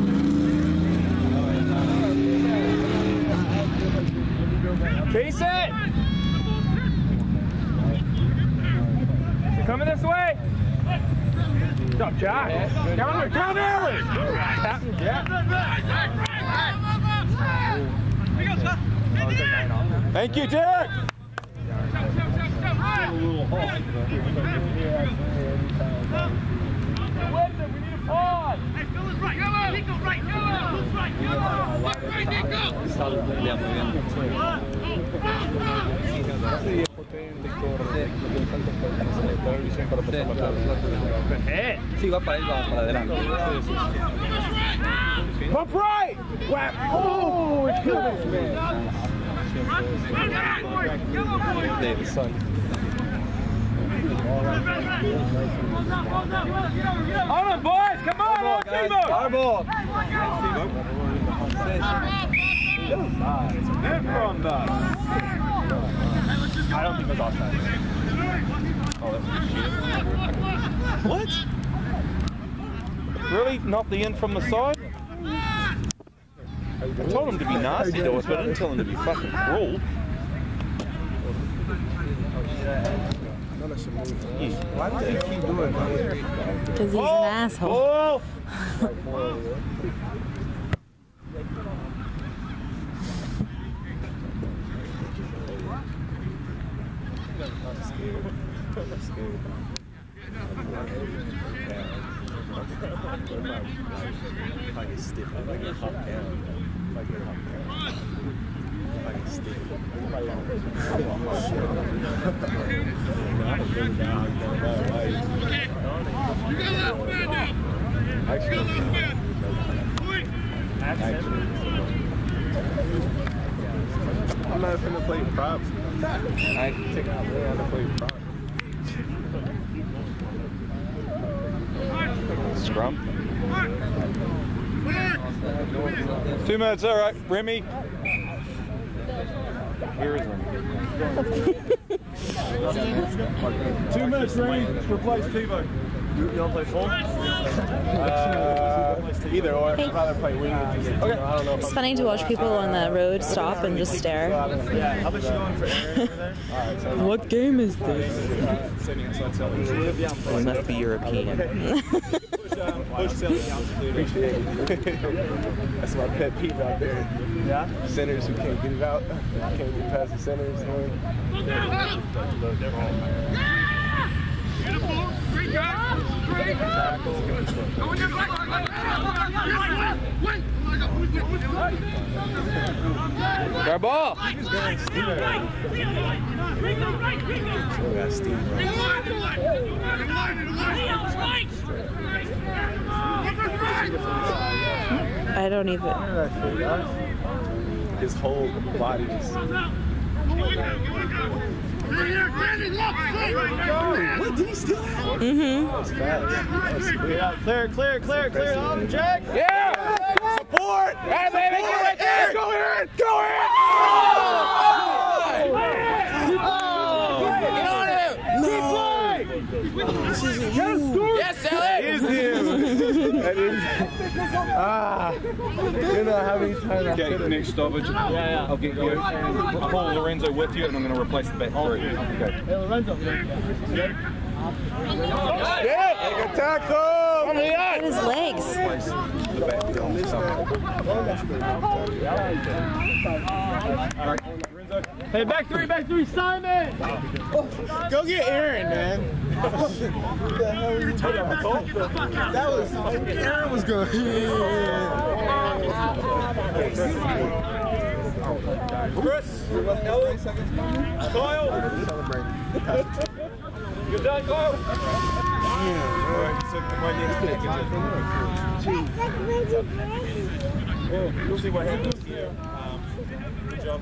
[SPEAKER 4] Chase it! Coming this way! Up, Jack? Down there, down! Captain Jack.
[SPEAKER 1] Thank you, Derek.
[SPEAKER 4] Listen, we need a pause!
[SPEAKER 22] Right. Right. Right. Right,
[SPEAKER 5] Sí, va para él, vamos para adelante.
[SPEAKER 4] pump right! Oh, it's good.
[SPEAKER 22] Right, right, boys. Yellow, boys.
[SPEAKER 4] On it, boys! Come on, Timo!
[SPEAKER 5] Our ball.
[SPEAKER 1] And from the.
[SPEAKER 4] I don't think it was offside.
[SPEAKER 1] What? Really? Not the end from the side? I told him to be nasty to us, but I didn't tell him to be fucking cruel.
[SPEAKER 5] Why do they keep doing that?
[SPEAKER 8] Because he's an asshole.
[SPEAKER 22] Left man.
[SPEAKER 4] I'm not finna play props. I taking out there. Gonna play props.
[SPEAKER 1] Scrum. Two minutes, all right. Remy. Where is Remy? Two minutes, Remy. Replace TiVo.
[SPEAKER 4] You, you don't play full? Uh, either or. I'd rather play wing. and just, okay. I don't know.
[SPEAKER 8] It's funny to watch people on the road stop and just stare.
[SPEAKER 4] Yeah. How about you going for Aaron there? All right. So
[SPEAKER 8] What game is this?
[SPEAKER 4] sending us on television.
[SPEAKER 5] Must be European.
[SPEAKER 4] Push selling altitude. That's my pet peeve out there. Yeah. Centers who can't get it out, can't get past the centers. Man.
[SPEAKER 5] Grab ball.
[SPEAKER 8] I don't even.
[SPEAKER 4] His whole body is. What did he steal?
[SPEAKER 8] Mm-hmm.
[SPEAKER 4] That's fast. Yeah, clear, clear, clear, clear. On, Jack.
[SPEAKER 5] Yeah.
[SPEAKER 4] Support.
[SPEAKER 5] Hey, baby, get right there.
[SPEAKER 4] Go here. Go here.
[SPEAKER 5] Get on him.
[SPEAKER 4] This isn't you.
[SPEAKER 5] Yes, Elliot.
[SPEAKER 4] It is him. that is. Ah. You know how many times I
[SPEAKER 1] Okay, next stoppage. Yeah, yeah. I'll get you. I'll pull Lorenzo with you, and I'm going to replace the back three. Okay.
[SPEAKER 4] Yeah, take a tackle.
[SPEAKER 5] Come on.
[SPEAKER 8] His legs.
[SPEAKER 23] Hey, back three, back three, Simon!
[SPEAKER 4] Oh, Go get Aaron, man. what the hell are you talking about? That was Aaron was good.
[SPEAKER 1] Chris, Ellie, Kyle. You done, Kyle? Yeah. All right, so my next pick is Well, You'll see what happens here. Um, good job.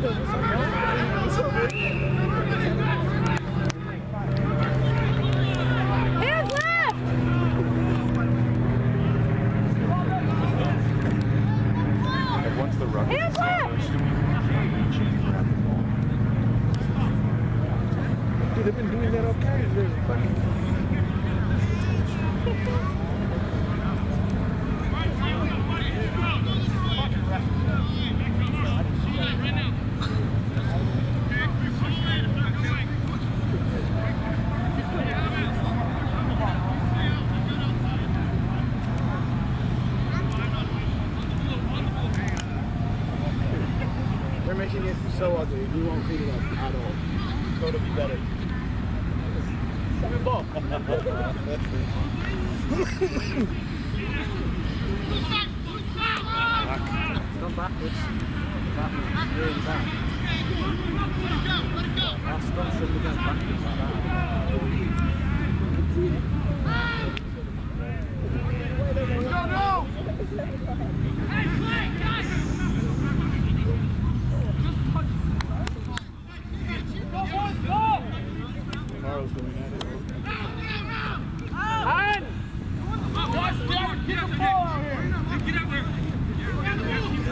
[SPEAKER 4] 对小朋友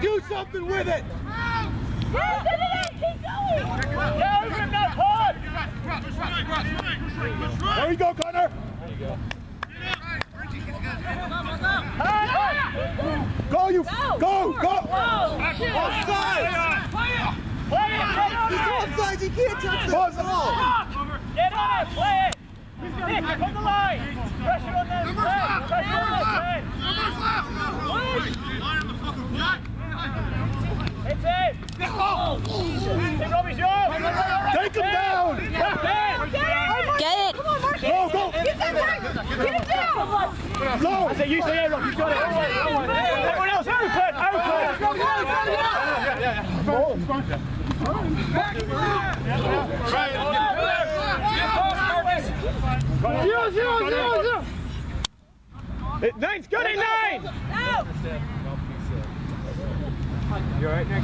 [SPEAKER 12] Do something with it! There you go, Connor! Go, you! Go! Go! Offside! He's offside! He can't touch the ball!
[SPEAKER 4] Get on it, play it! Nick, on the line! Pressure on that side! Pressure on that side! It's it! Hey, Robbie's yours!
[SPEAKER 12] Take him down!
[SPEAKER 8] Get it!
[SPEAKER 12] Go, go!
[SPEAKER 4] Get him down!
[SPEAKER 12] Go!
[SPEAKER 4] I say you say yeah, Rob, you got it. Everyone else, open! Open! Zero, zero, zero, zero!
[SPEAKER 12] It, nine's good, it, nine!
[SPEAKER 4] You alright, Nick?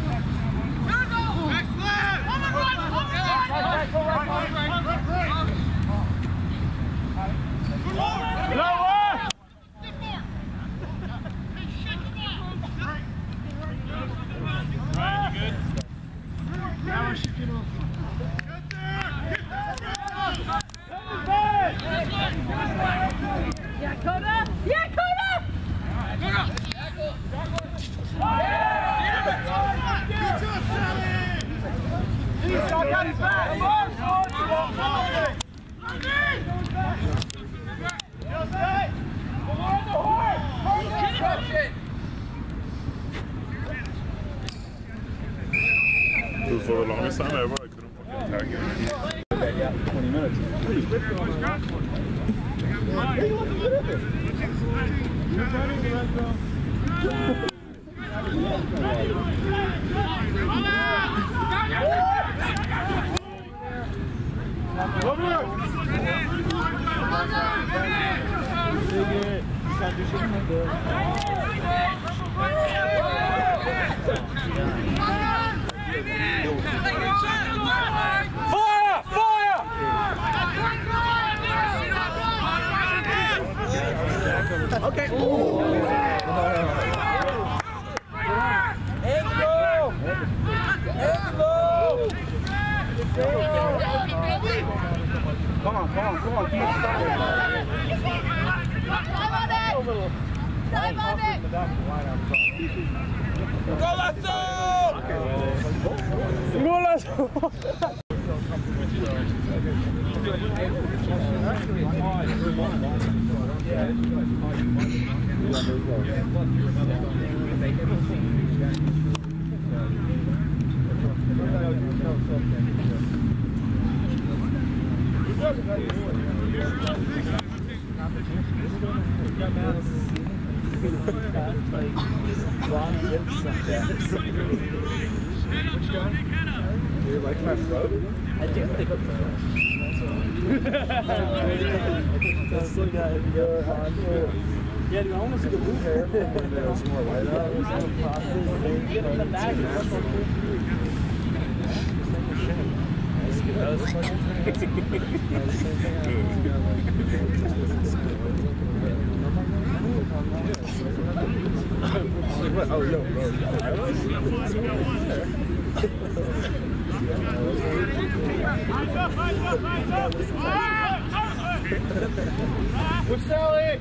[SPEAKER 4] Lower!
[SPEAKER 24] Yeah,
[SPEAKER 14] for the longest time ever, I couldn't fucking tag it.
[SPEAKER 1] 20 minutes.
[SPEAKER 4] Fire!
[SPEAKER 12] Come on, come on, come on, keep it
[SPEAKER 24] Dive on it!
[SPEAKER 6] Yeah, that's you're on dude, I want to see the blue hair. There's more light out. Get in the bag.
[SPEAKER 25] Oh, yo, bro.
[SPEAKER 4] With Sally!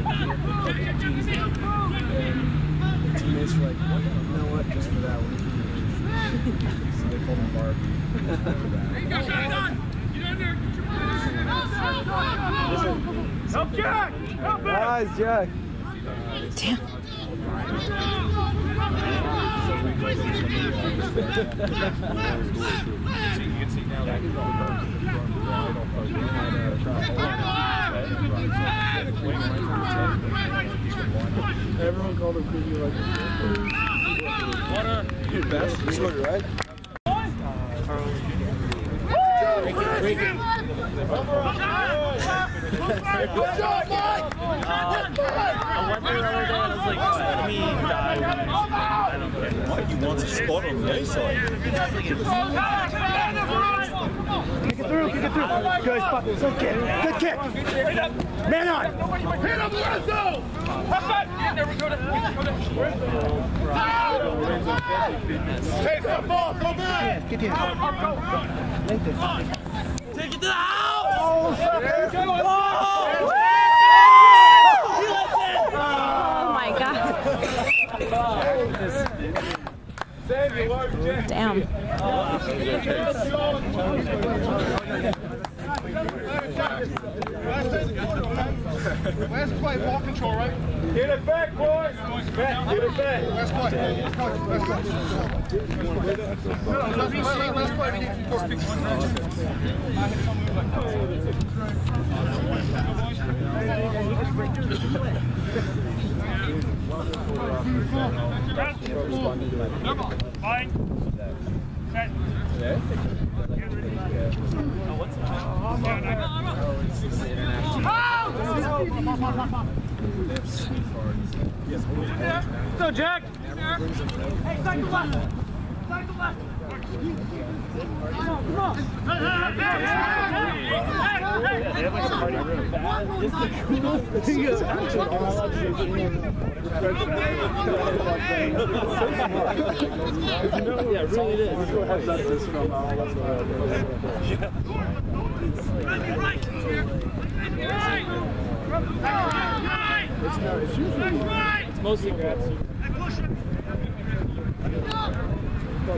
[SPEAKER 1] this, we're like,
[SPEAKER 4] what, you know what, just
[SPEAKER 6] for
[SPEAKER 12] that one. so
[SPEAKER 6] they pulled them apart.
[SPEAKER 12] Help Jack! Help
[SPEAKER 4] Nice, Jack!
[SPEAKER 8] Damn.
[SPEAKER 4] Everyone called him creepy like Your best? Sure, right?
[SPEAKER 12] Good job, Mike!
[SPEAKER 5] I went there the other day and I was like, let me die when I don't care.
[SPEAKER 1] Mike, he wants a spot on the A side.
[SPEAKER 12] Through, kick it through. Good, good kick, good kick. Man on. Hit him, go. Take that ball, go back. Get in.
[SPEAKER 26] Take it to the!
[SPEAKER 12] Oh,
[SPEAKER 8] Oh my god.
[SPEAKER 12] Save your work, Jack.
[SPEAKER 8] Damn.
[SPEAKER 12] West play, ball control, right? Get it back, boys. Back, get it back. West play. West play. West play. West play. We need to force people.
[SPEAKER 26] Fine. Set.
[SPEAKER 12] Go, Jack. Hey, cycle left. Cycle left. Come on, come
[SPEAKER 4] Yeah, it really is.
[SPEAKER 6] It's mostly grabs.
[SPEAKER 14] How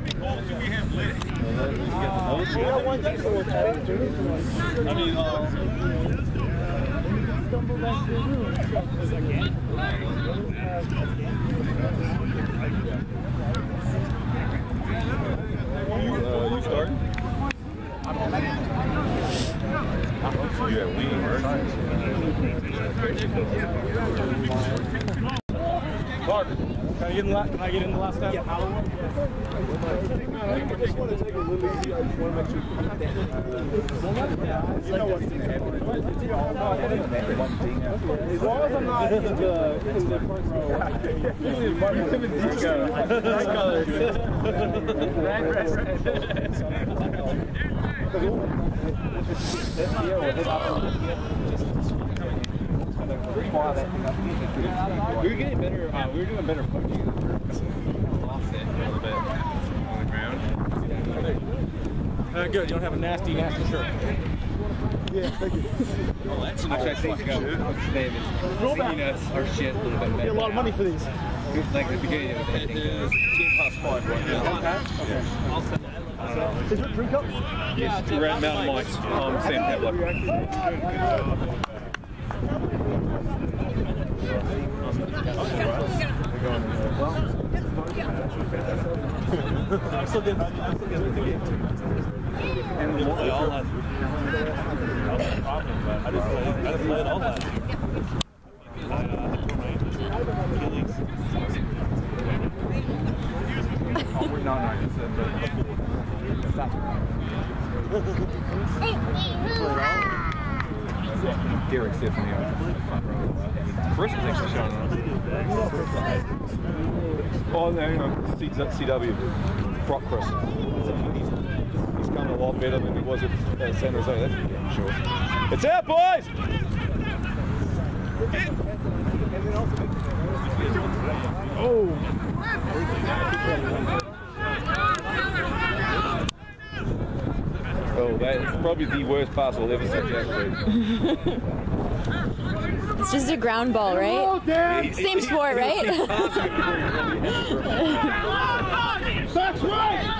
[SPEAKER 14] many balls do we have left? I mean, uh, you starting? You at wing,
[SPEAKER 12] Mark, can I get in the last, can I get in the last step?
[SPEAKER 4] I I just want to make sure. You not in the.
[SPEAKER 5] We were getting better. Uh, we were doing better. Lost it a little bit on the ground.
[SPEAKER 12] Uh, good, you don't have a nasty, nasty shirt.
[SPEAKER 4] Yeah, thank you.
[SPEAKER 5] Oh, that's Actually, I think uh, what's his name is singing us our shit a little bit better.
[SPEAKER 4] Get a lot of money for these.
[SPEAKER 5] Like the beginning of it.
[SPEAKER 14] It is ten past five right now.
[SPEAKER 4] Is it three cups?
[SPEAKER 14] Yes, around Mountain Lights, um, San Pablo.
[SPEAKER 4] I'm still getting. I'm still getting.
[SPEAKER 5] And they all had. I just played, I just played all that.
[SPEAKER 1] Oh, wait, no, no, it's a, stop. Derek Tiffany on the front row. Chris was actually showing up. Oh, no, hang. CW. Brock Chris. He's, he's coming a lot better than he was at uh, San Jose, that's for damn sure. It's out, boys! Oh, that's probably the worst pass I'll ever see Jack
[SPEAKER 8] It's just a ground ball, right? Same sport, right?
[SPEAKER 12] That's right!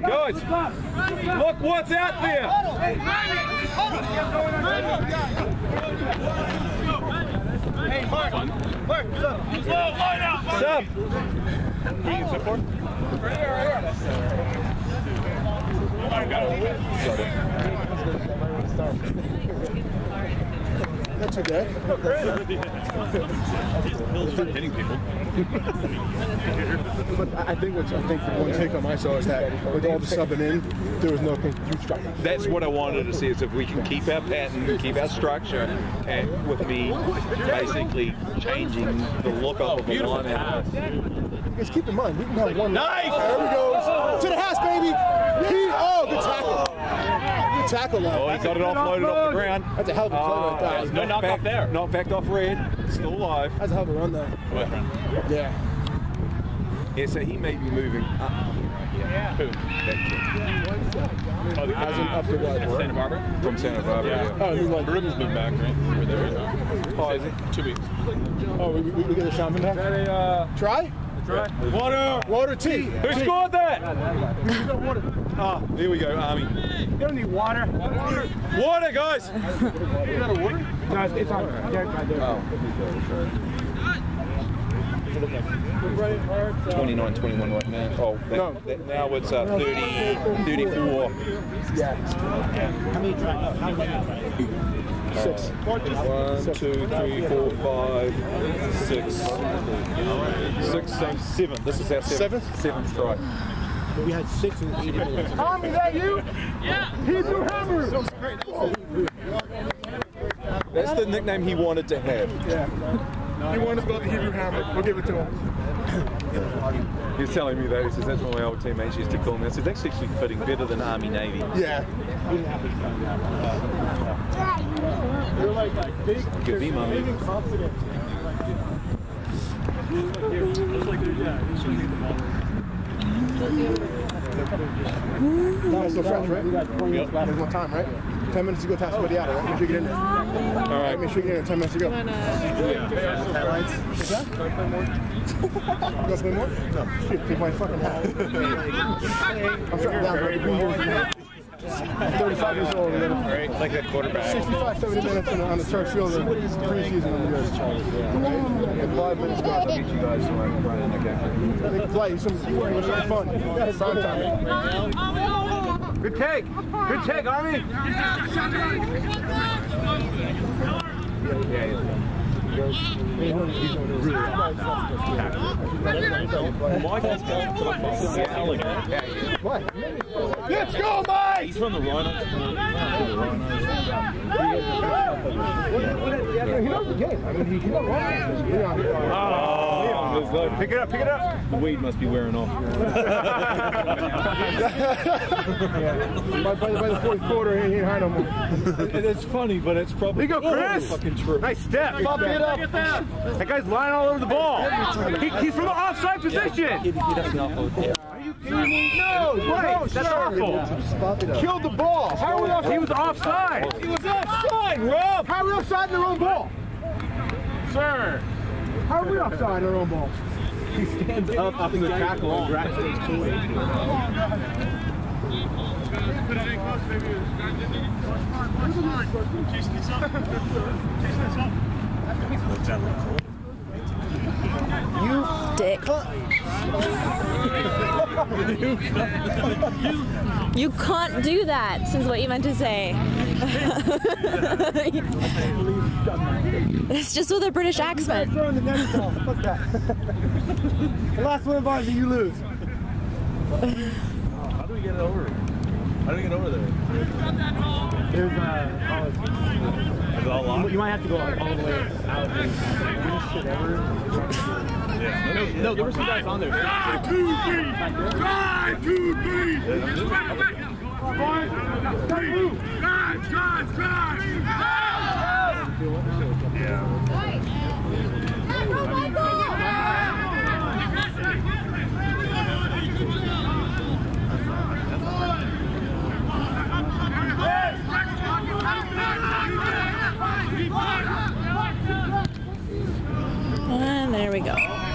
[SPEAKER 1] Guys, look what's out there!
[SPEAKER 12] Uh, hey, Mark! Mark, what's up? Slow, lineout,
[SPEAKER 1] What's up?
[SPEAKER 12] That's okay.
[SPEAKER 1] hitting people.
[SPEAKER 12] But I I think what's I think the one take on I saw is that with all the subbing in, there was no huge structure.
[SPEAKER 1] That's what I wanted to see is if we can keep our pattern, keep our structure, and with me basically changing the look of the line.
[SPEAKER 12] Just keep in mind, we can have one.
[SPEAKER 1] Nice!
[SPEAKER 12] There we go. To the house, baby. He, oh, good tackle. Good tackle, lad.
[SPEAKER 1] Oh, he got it offloaded off the ground.
[SPEAKER 12] That's a hell of a play
[SPEAKER 1] Oh,
[SPEAKER 12] right there.
[SPEAKER 1] that's knocked back there. Knocked back off red. Still alive.
[SPEAKER 12] That's a hell of a run, though. Yeah.
[SPEAKER 1] Yeah, so he may be moving up. Yeah. Who? That
[SPEAKER 12] As in up to what?
[SPEAKER 1] Santa Barbara? From Santa Barbara, yeah.
[SPEAKER 12] Oh, he's like,
[SPEAKER 4] Ribbon's moved back, right? We're there right now.
[SPEAKER 1] Oh, is it?
[SPEAKER 4] Two weeks.
[SPEAKER 12] oh, we, we, we get a shot from that?
[SPEAKER 1] uh,
[SPEAKER 12] Try?
[SPEAKER 4] Try.
[SPEAKER 12] Water. Water tea.
[SPEAKER 1] Who scored that? Ah, there we go, Army.
[SPEAKER 12] You don't need water. Water.
[SPEAKER 1] Water, guys!
[SPEAKER 12] You got a water? No, it's, it's on there. Right there.
[SPEAKER 1] 29, 21 right now. Oh, that,
[SPEAKER 12] No.
[SPEAKER 1] that, now it's uh, 30, 34.
[SPEAKER 12] How many try? How many? Six.
[SPEAKER 1] One, two, three, four, five, six, six, seven, seven. This is our seventh,
[SPEAKER 12] Seventh?
[SPEAKER 1] seventh try.
[SPEAKER 12] We had six in the Tom, is that you? Yeah. Hebrew Hammer.
[SPEAKER 1] That's the nickname he wanted to have.
[SPEAKER 12] Yeah. He wanted to go the Hebrew Hammer. We'll give it to him.
[SPEAKER 1] He's telling me that. He says that's what my old teammates used to call me. I said that's actually fitting better than Army Navy.
[SPEAKER 12] Yeah. You're like that big,
[SPEAKER 1] Good be, mummy.
[SPEAKER 12] big and confident. That was so fresh, right? We got 20 minutes left. There's no time, right? 10 minutes to go tap somebody out, right? Make sure you get in there. All right. Make sure you get in there 10 minutes to go. Headlights? What's that? You want to play more? No. Shit, take my fucking hat. I'm shutting down, bro. We've been here for- I'm 35 years old. man.
[SPEAKER 4] It's like that quarterback.
[SPEAKER 12] 65, 70 minutes on the, on the turf field in preseason. I'm good.
[SPEAKER 1] In five minutes, guys, I'll get you guys somewhere to run in, okay?
[SPEAKER 12] Big play. Some, some fun. Prime time.
[SPEAKER 1] Good take. Good take, Army. The
[SPEAKER 12] What? Let's go, Mike!
[SPEAKER 4] He's from the Rhinos.
[SPEAKER 12] He knows the game. I mean, he, he knows
[SPEAKER 1] Oh, pick it up, pick it up. The weed must be wearing off.
[SPEAKER 12] by, by, by the fourth quarter, he ain't high no more.
[SPEAKER 1] it's funny, but it's probably
[SPEAKER 12] Here you go, Chris.
[SPEAKER 1] fucking true.
[SPEAKER 12] Nice step. Pop it up. That guy's lying all over the ball. He, he's from the offside position.
[SPEAKER 6] He doesn't know.
[SPEAKER 12] No, no, that's awful. Killed the ball. How are we off? He was offside. He was offside, Rob. How are we offside in our own ball? Sir. How are we offside our own ball? He stands up after the tackle and grabs his
[SPEAKER 8] You dick. You can't do that, since what you meant to say. it's just with a British accent.
[SPEAKER 12] Throwing the next ball. Fuck that. the last one involves you, you lose.
[SPEAKER 4] How do we get it over? How do we get over there?
[SPEAKER 27] There's uh, oh, it's-
[SPEAKER 14] Is it all locked?
[SPEAKER 27] you might have to go like, all the way out. and Worst shit ever.
[SPEAKER 14] Yeah.
[SPEAKER 6] No, no, there were some guys on there.
[SPEAKER 28] Drive to three! Drive to three! Drive, drive, drive!
[SPEAKER 14] Yeah.
[SPEAKER 4] And there we go.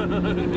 [SPEAKER 4] Ha ha ha ha!